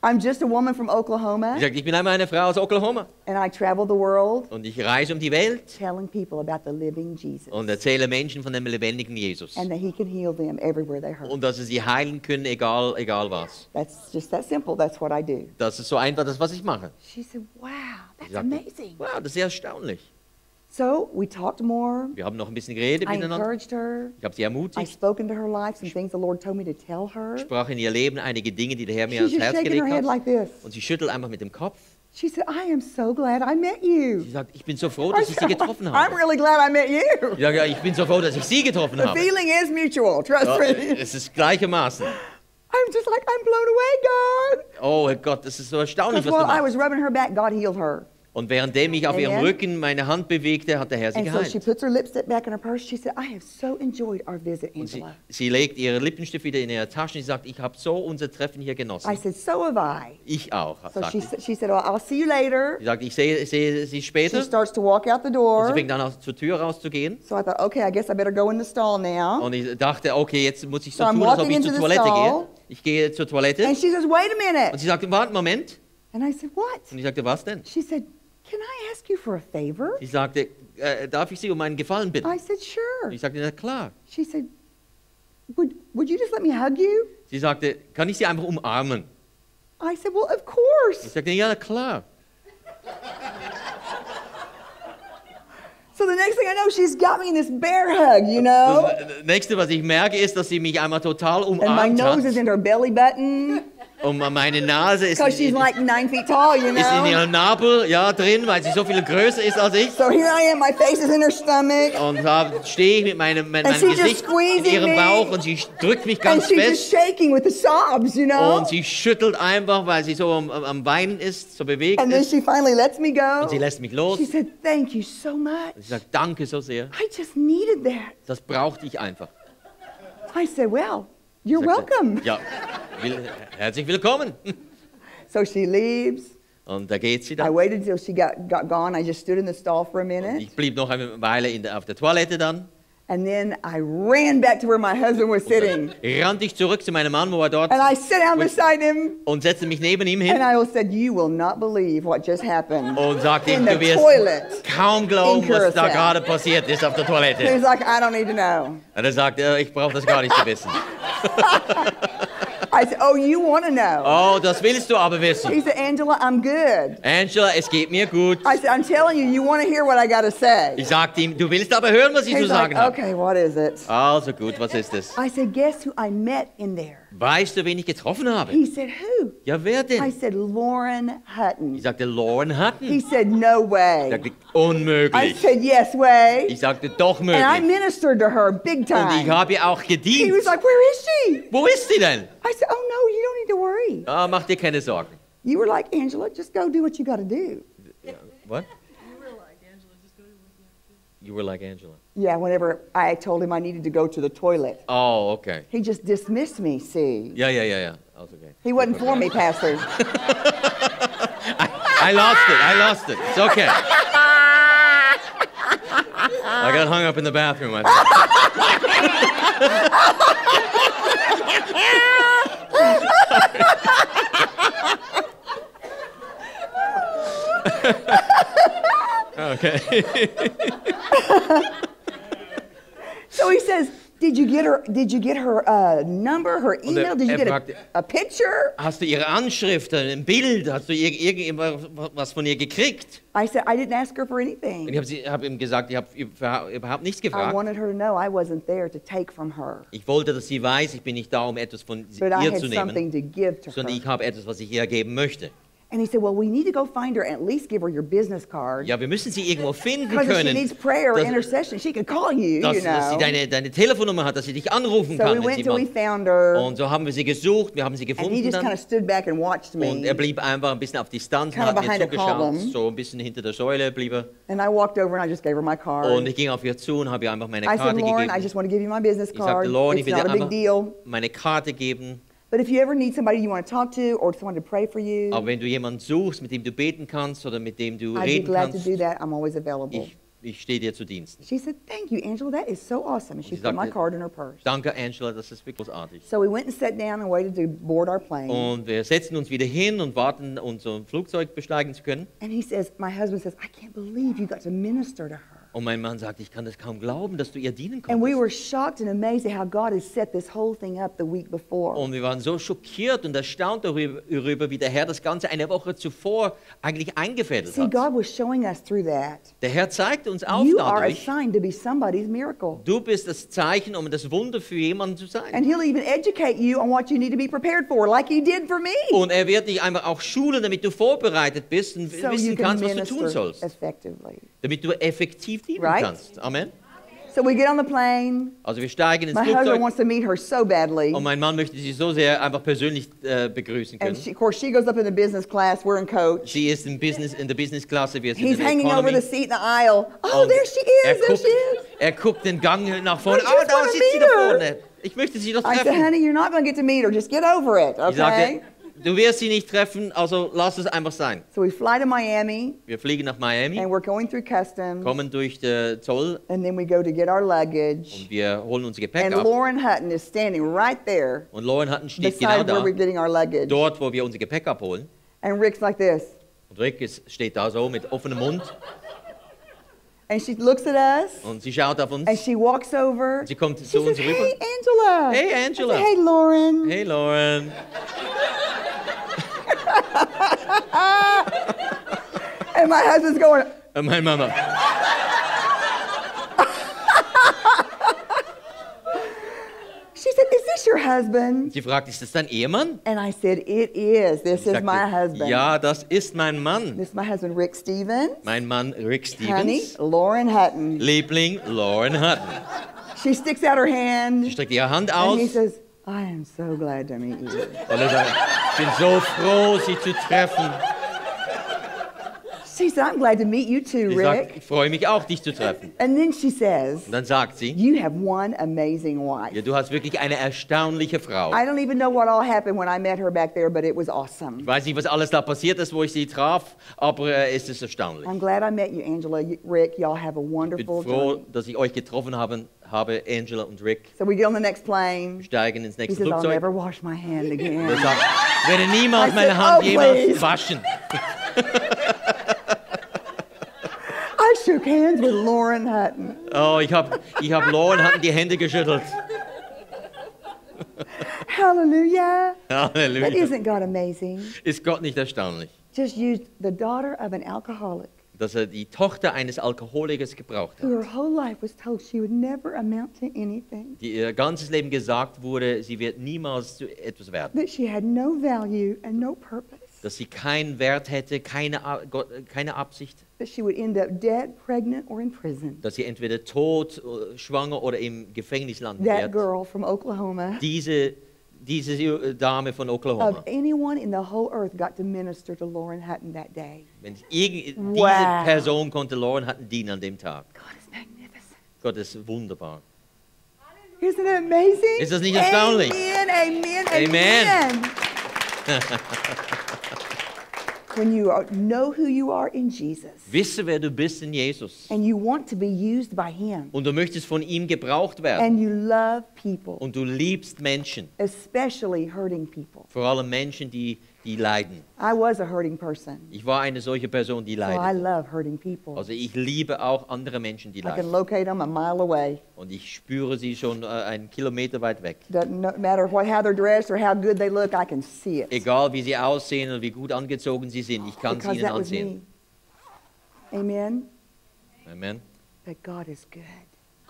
I'm just a woman from Oklahoma Ich sage, ich bin einmal eine Frau aus Oklahoma. and I travel the world Und ich reise um die Welt telling people about the living Jesus und erzähle Menschen von dem lebendigen Jesus. and that he can heal them everywhere they hurt. Und dass sie sie heilen können, egal, egal was. That's just that simple. That's what I do. Das ist so einfach, das, was ich mache. She said, wow, that's sagte, amazing. wow, das ist sehr erstaunlich. So we talked more. Wir haben noch ein bisschen geredet I miteinander. encouraged her. Ich habe sie I ermutigt, spoke into her life some things the Lord told me to tell her. sprach in ihr Leben einige Dinge, die der Herr mir She's ans Herz her gelegt hat. like this. Und sie schüttelt einfach mit dem Kopf. She said, I am so glad I met you. Sie sagt, ich bin so froh, dass ich sie getroffen I'm habe. really glad I met you. Ich sage, ja, ich bin so froh, dass ich sie getroffen The habe. feeling is mutual. Trust Ja, me. es ist gleichermaßen. I'm just like, I'm blown away, God. Oh Gott, das ist so erstaunlich, was du while I machst. was rubbing her back, God healed her. Und währenddem ich auf ihrem. Rücken meine Hand bewegte, hat der Herr sie And so she geheilt. puts her lipstick back in her purse. She said, I have so enjoyed our visit, Und sie, Angela. sie legt ihre Lippenstift wieder in ihre Tasche und sagt, ich habe so unser Treffen hier I genossen. said, so have I. Ich auch, So sagt she, sie. sa- she said, well, I'll see you later. Sie sagt, ich sehe, sehe sie She später. starts to walk out the Und door. sie fängt dann auch zur Tür rauszugehen. So I thought, okay, I guess I better go in the stall now. Und ich dachte, okay, jetzt muss ich so So tun, als ob ich zur Toilette gehe. Ich gehe zur Toilette. And she says, wait a Und minute. sie sagte, warte, Moment. And I said, what? Und ich sagte, was denn? She said, can I ask you for a favor? Sie sagte, äh, darf ich Sie um einen Gefallen bitten? I said, sure. Ich sagte, na klar. She said, would, would you just let me hug you? Sie sagte, kann ich Sie einfach umarmen? I said, well, of Ich course. sagte, ja, na klar. So the next thing I know, she's got me in this bear hug, you know? Das Nächste, was ich merke, ist, dass sie mich einmal total And my umarmt nose is in her belly button Und meine Nase ist because she's in, like nine feet tall, you ist in know? ihrem Nabel ja, drin, weil sie so viel größer ist als ich. So here I am, my face is in her stomach. Und da stehe ich mit meinem, mit And meinem just Gesicht in ihrem. Bauch und sie drückt mich And ganz she's just fest. shaking with the sobs, you know? Und sie schüttelt einfach, weil sie so am, am- Weinen ist, so bewegt And then ist. she finally lets me go. Und sie lässt mich los. She said, thank you so Und much. sie sagt, danke so sehr. I just needed that. Das brauchte ich einfach. I said, well, you're Sagt sie, welcome. Ja, will, herzlich willkommen. So she leaves. Und da geht sie I dann. waited till she got, got gone. I just stood in the stall for a Und minute. ich blieb noch eine Weile in der, auf der Toilette dann. And then I ran back to where my husband was sitting. Rannte ich zurück zu meinem Mann, wo er dort And I sat down beside him. und setzte mich neben ihm hin. And I said, You will not believe what just happened und sagte, ihm, the du wirst toilet. kaum glauben, was da gerade passiert ist auf der He Toilette. was like, I don't need to know. Und er sagte, "Äh, ich brauche das gar nicht zu wissen. I said, Oh, you want to know? Oh, das willst du aber wissen. He said, Angela, I'm good. Angela, es geht mir gut. I said, I'm telling you, you want to hear what I got to say. Ich sagte ihm, du willst aber hören, was ich zu like, sagen habe. Okay, what is it? Also gut, was ist es? I said, Guess who I met in there? Weißt du, wen ich getroffen habe? He said, Who? Ja, wer I said, Lauren Hutton. Ich sagte, Lauren Hutton. He said, No Ich way. sagte, I said, Yes way. Ich sagte, doch möglich. And I ministered to her big time. Und ich habe ihr auch gedient. He was like, Where is she? Wo ist sie denn? I said, Oh no, you don't need to worry. Ah, mach dir keine Sorgen. You were like, Angela, just go do what you got to do. Ja, what? You were like Angela. Yeah, whenever I told him I needed to go to the toilet, Oh, okay. he just dismissed me, see. Ja, ja, ja, ja. Alles okay. He wasn't for me, Pastor. I lost it. I lost it. It's okay. I got hung up in the bathroom. I think. okay. So he says, Did you get her did you get her uh, number, her Und er- email? Did you get a, a picture? Hast du ihre Anschrift, ein Bild? Hast du ir- irgendwas von ihr gekriegt? I said, I didn't ask her for Und anything. ich habe hab ihm gesagt, ich habe überhaupt nichts I gefragt. wanted her to know I wasn't there to take from her. Ich wollte, dass sie weiß, ich bin nicht da, um etwas von But I ihr had zu something nehmen, to give to sondern ich her. habe etwas, was ich ihr geben möchte. And he said, Well, we need to go find her and at least give her your business card. Ja, wir müssen sie irgendwo finden if she können, needs prayer dass, intercession, she can call you, dass, you dass sie know. deine, deine Telefonnummer hat, dass sie dich anrufen So we kann. wenn went till we found her, Und so haben wir sie gesucht, wir haben sie and he gefunden just kind of stood back and watched Und er me. blieb einfach ein bisschen auf Distanz Kind of hat mir zugeschaut, so ein bisschen hinter der Säule blieb er. And I walked over and I just gave her my card. Und ich ging auf ihr zu und habe ihr einfach meine I said, Karte Lauren, I gegeben. just want to give you my business Ich sagte, card. Lauren, ich It's will not dir einfach meine Karte geben. But if you ever need somebody you want to talk to or someone to pray for you, Aber wenn du jemanden suchst, mit dem du beten kannst oder mit dem du I'd be reden glad to kannst, do that. I'm always available. ich, ich stehe dir zu Diensten. She said, Thank you, Angela. That is so awesome. And she sie put my sagte- card in her purse. Danke, Angela, das ist wirklich großartig. So we went and sat down and waited to board our plane. Und wir setzen uns wieder hin und warten, um unser Flugzeug besteigen zu können. And he says, My husband says, I can't believe you got to minister to her. Und mein Mann sagt, ich kann das kaum glauben, dass du ihr dienen And we konntest. were shocked and amazed at how God has set this whole thing up the week before. Und wir waren so schockiert und erstaunt darüber, darüber, wie der Herr das Ganze eine Woche zuvor eigentlich eingefädelt See, hat. God was showing us through that. Der Herr zeigt uns auf You are dadurch, assigned to be somebody's miracle. du bist das Zeichen, um das Wunder für jemanden zu sein. And He'll even educate you on what you need to be prepared for, like He did for me. Und er wird dich einfach auch schulen, damit du vorbereitet bist und So you wissen can kannst, was du tun minister sollst. effectively. Damit du effektiv dienen Right? kannst. Amen. So we get on the plane. Also wir steigen ins My husband Flugzeug wants to meet her so badly. und mein Mann möchte sie so sehr einfach persönlich äh, begrüßen And können. she, of course, she goes up in the business class. We're in coach. Sie ist im Business, in der Business-Klasse, wir sind He's in der hanging over Economy. the seat in the aisle. Oh, Und there she er is. There guckt, she is. er guckt den Gang nach vorne. Just da sitzt sie da vorne. Ich möchte sie doch I said, treffen. honey, you're not going to get to meet her. Just get over it, Ich sagte, okay? Du wirst sie nicht treffen, also lass es einfach sein. So we fly to Miami, Wir fliegen nach Miami, and we're going through customs, kommen durch den Zoll and then we go to get our luggage. und wir holen unser Gepäck And ab. Lauren Hutton is standing right there Und Lauren Hutton steht genau beside where da, we're getting our luggage. dort, wo wir unser Gepäck abholen. And Rick's like this. Und Rick ist, steht da so mit offenem Mund And she looks at us, und sie schaut auf uns. and she walks over. Und sie kommt She zu says, uns rüber. hey, Angela. Hey, Angela. said, hey, Lauren. Hey Lauren. And my husband's going, and my Mama. she said, is this your husband? Sie fragt, ist das dein Ehemann? And I said, it is. This Ich is sagte, my husband. Ja, das ist mein Mann. This is my husband, Rick Stevens. Mein Mann Rick Stevens. Honey. Lauren Hutton. Liebling Lauren Hutton. She sticks out her hand, Sie streckt ihre Hand and aus he says, I am so glad to meet you. und er sagt, ich bin so froh, Sie zu treffen. She said, I'm glad to meet you too, Sie sagt, Rick. ich freue mich auch, dich zu treffen. And then she says, Und dann sagt sie, You have one amazing wife. ja, du hast wirklich eine erstaunliche Frau. I don't even know what all happened when I met her back there, but it was awesome. Ich weiß nicht, was alles da passiert ist, wo ich sie traf, aber äh, es ist erstaunlich. I'm glad I met you, Angela. You- Rick, y'all have a Ich bin wonderful froh, journey. dass ich euch getroffen habe, habe Angela und Rick. So we get on the next plane. steigen ins He nächste says, I'll Flugzeug. never wash my hand again. Er sagt, ich werde niemals meine Hand "Oh, jemals please." waschen. Shook hands with Lauren Hutton. Oh, ich habe ich hab Lauren hatten die Hände geschüttelt. Hallelujah. But Halleluja. isn't God amazing? Ist Gott nicht erstaunlich? Just used the daughter of an alcoholic. dass er die Tochter eines Alkoholikers gebraucht hat, her whole life was told she would never amount to anything, die ihr ganzes Leben gesagt wurde, sie wird niemals zu etwas werden, that she had no value and no purpose, dass sie keinen Wert hätte, keine, keine Absicht, that she would end up dead, pregnant, or in prison. dass sie entweder tot, äh, schwanger oder im Gefängnis landen That wird. girl from Oklahoma, Diese, diese äh, Dame von Oklahoma. of anyone in the whole earth, got to minister to Lauren Hutton that day. Wenn irgend, Wow. diese Person konnte Lauren hatten dienen an dem Tag. God is magnificent. Gott ist wunderbar. Isn't it amazing? Ist das nicht erstaunlich? Amen, amen, Amen. amen. when you are, know who you are in Jesus Wisse, wer du bist in Jesus. and you want to be used by Him Und du möchtest von ihm gebraucht werden. and you love people, Und du liebst Menschen. especially hurting people. Vor allem Menschen, die, die leiden. I was a hurting person, Ich war eine solche Person, die so I leidet. love hurting people. Also ich liebe auch andere Menschen, die I can leiden. locate them a mile away. Und ich spüre sie schon äh, einen Kilometer weit weg. Doesn't no matter what, how they're dressed or how good they look, I can see it. Egal wie sie aussehen und wie gut angezogen sie sind, ich kann sie Because ihnen that was ansehen. me. Amen. Amen. But God is good.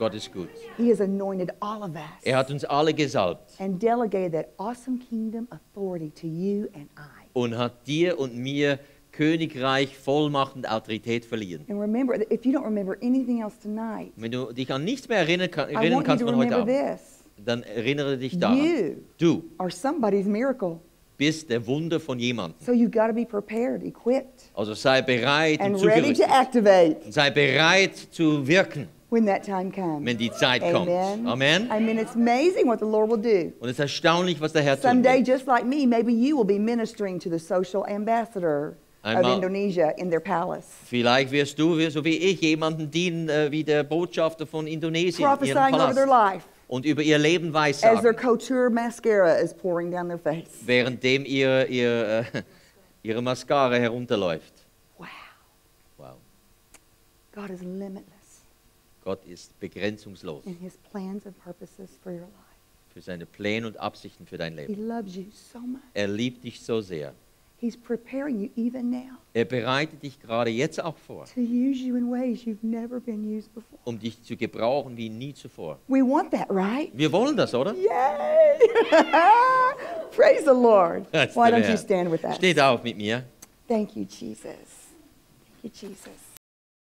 Gott ist gut. He has anointed all of us Er hat uns alle gesalbt and delegated that awesome kingdom authority to you and I. und hat dir und mir Königreich, Vollmacht und Autorität verliehen. And remember, if you don't remember anything else tonight, Wenn du dich an nichts mehr erinnern, kann, erinnern you kannst von heute remember Abend, this. dann erinnere dich daran. You Du are somebody's miracle. bist der Wunder von jemandem. So you've got to be prepared, equipped, Also sei bereit und and ready to activate Sei bereit zu wirken, when that time comes. wenn die Zeit kommt. Amen. Amen. I mean, it's amazing what the Lord will do. Und es ist erstaunlich, was der Herr tut. Someday, just like me, maybe you will be ministering to the social ambassador of Einmal- Indonesia in their palace. Vielleicht wirst du, so wie ich, jemanden dienen äh, wie der Botschafter von Indonesien, ihrem prophesying over their Palast, life und über ihr Leben as their weissagen, couture mascara is pouring down their face. währenddem ihr, ihr, äh, ihre Mascara herunterläuft. Wow. Wow. God is limitless Gott ist begrenzungslos in his plans and purposes for your life. für seine Pläne und Absichten für dein He Leben. loves you so much. Er liebt dich so sehr. He's preparing you even now Er bereitet dich gerade jetzt auch vor, to use you in ways you've never been used before. um dich zu gebrauchen wie nie zuvor. We want that, right? Wir wollen das, oder? Yay! Praise the Lord. That's Why the don't you man. stand with us? Steht auf mit mir. Thank you, Jesus. Thank you, Jesus.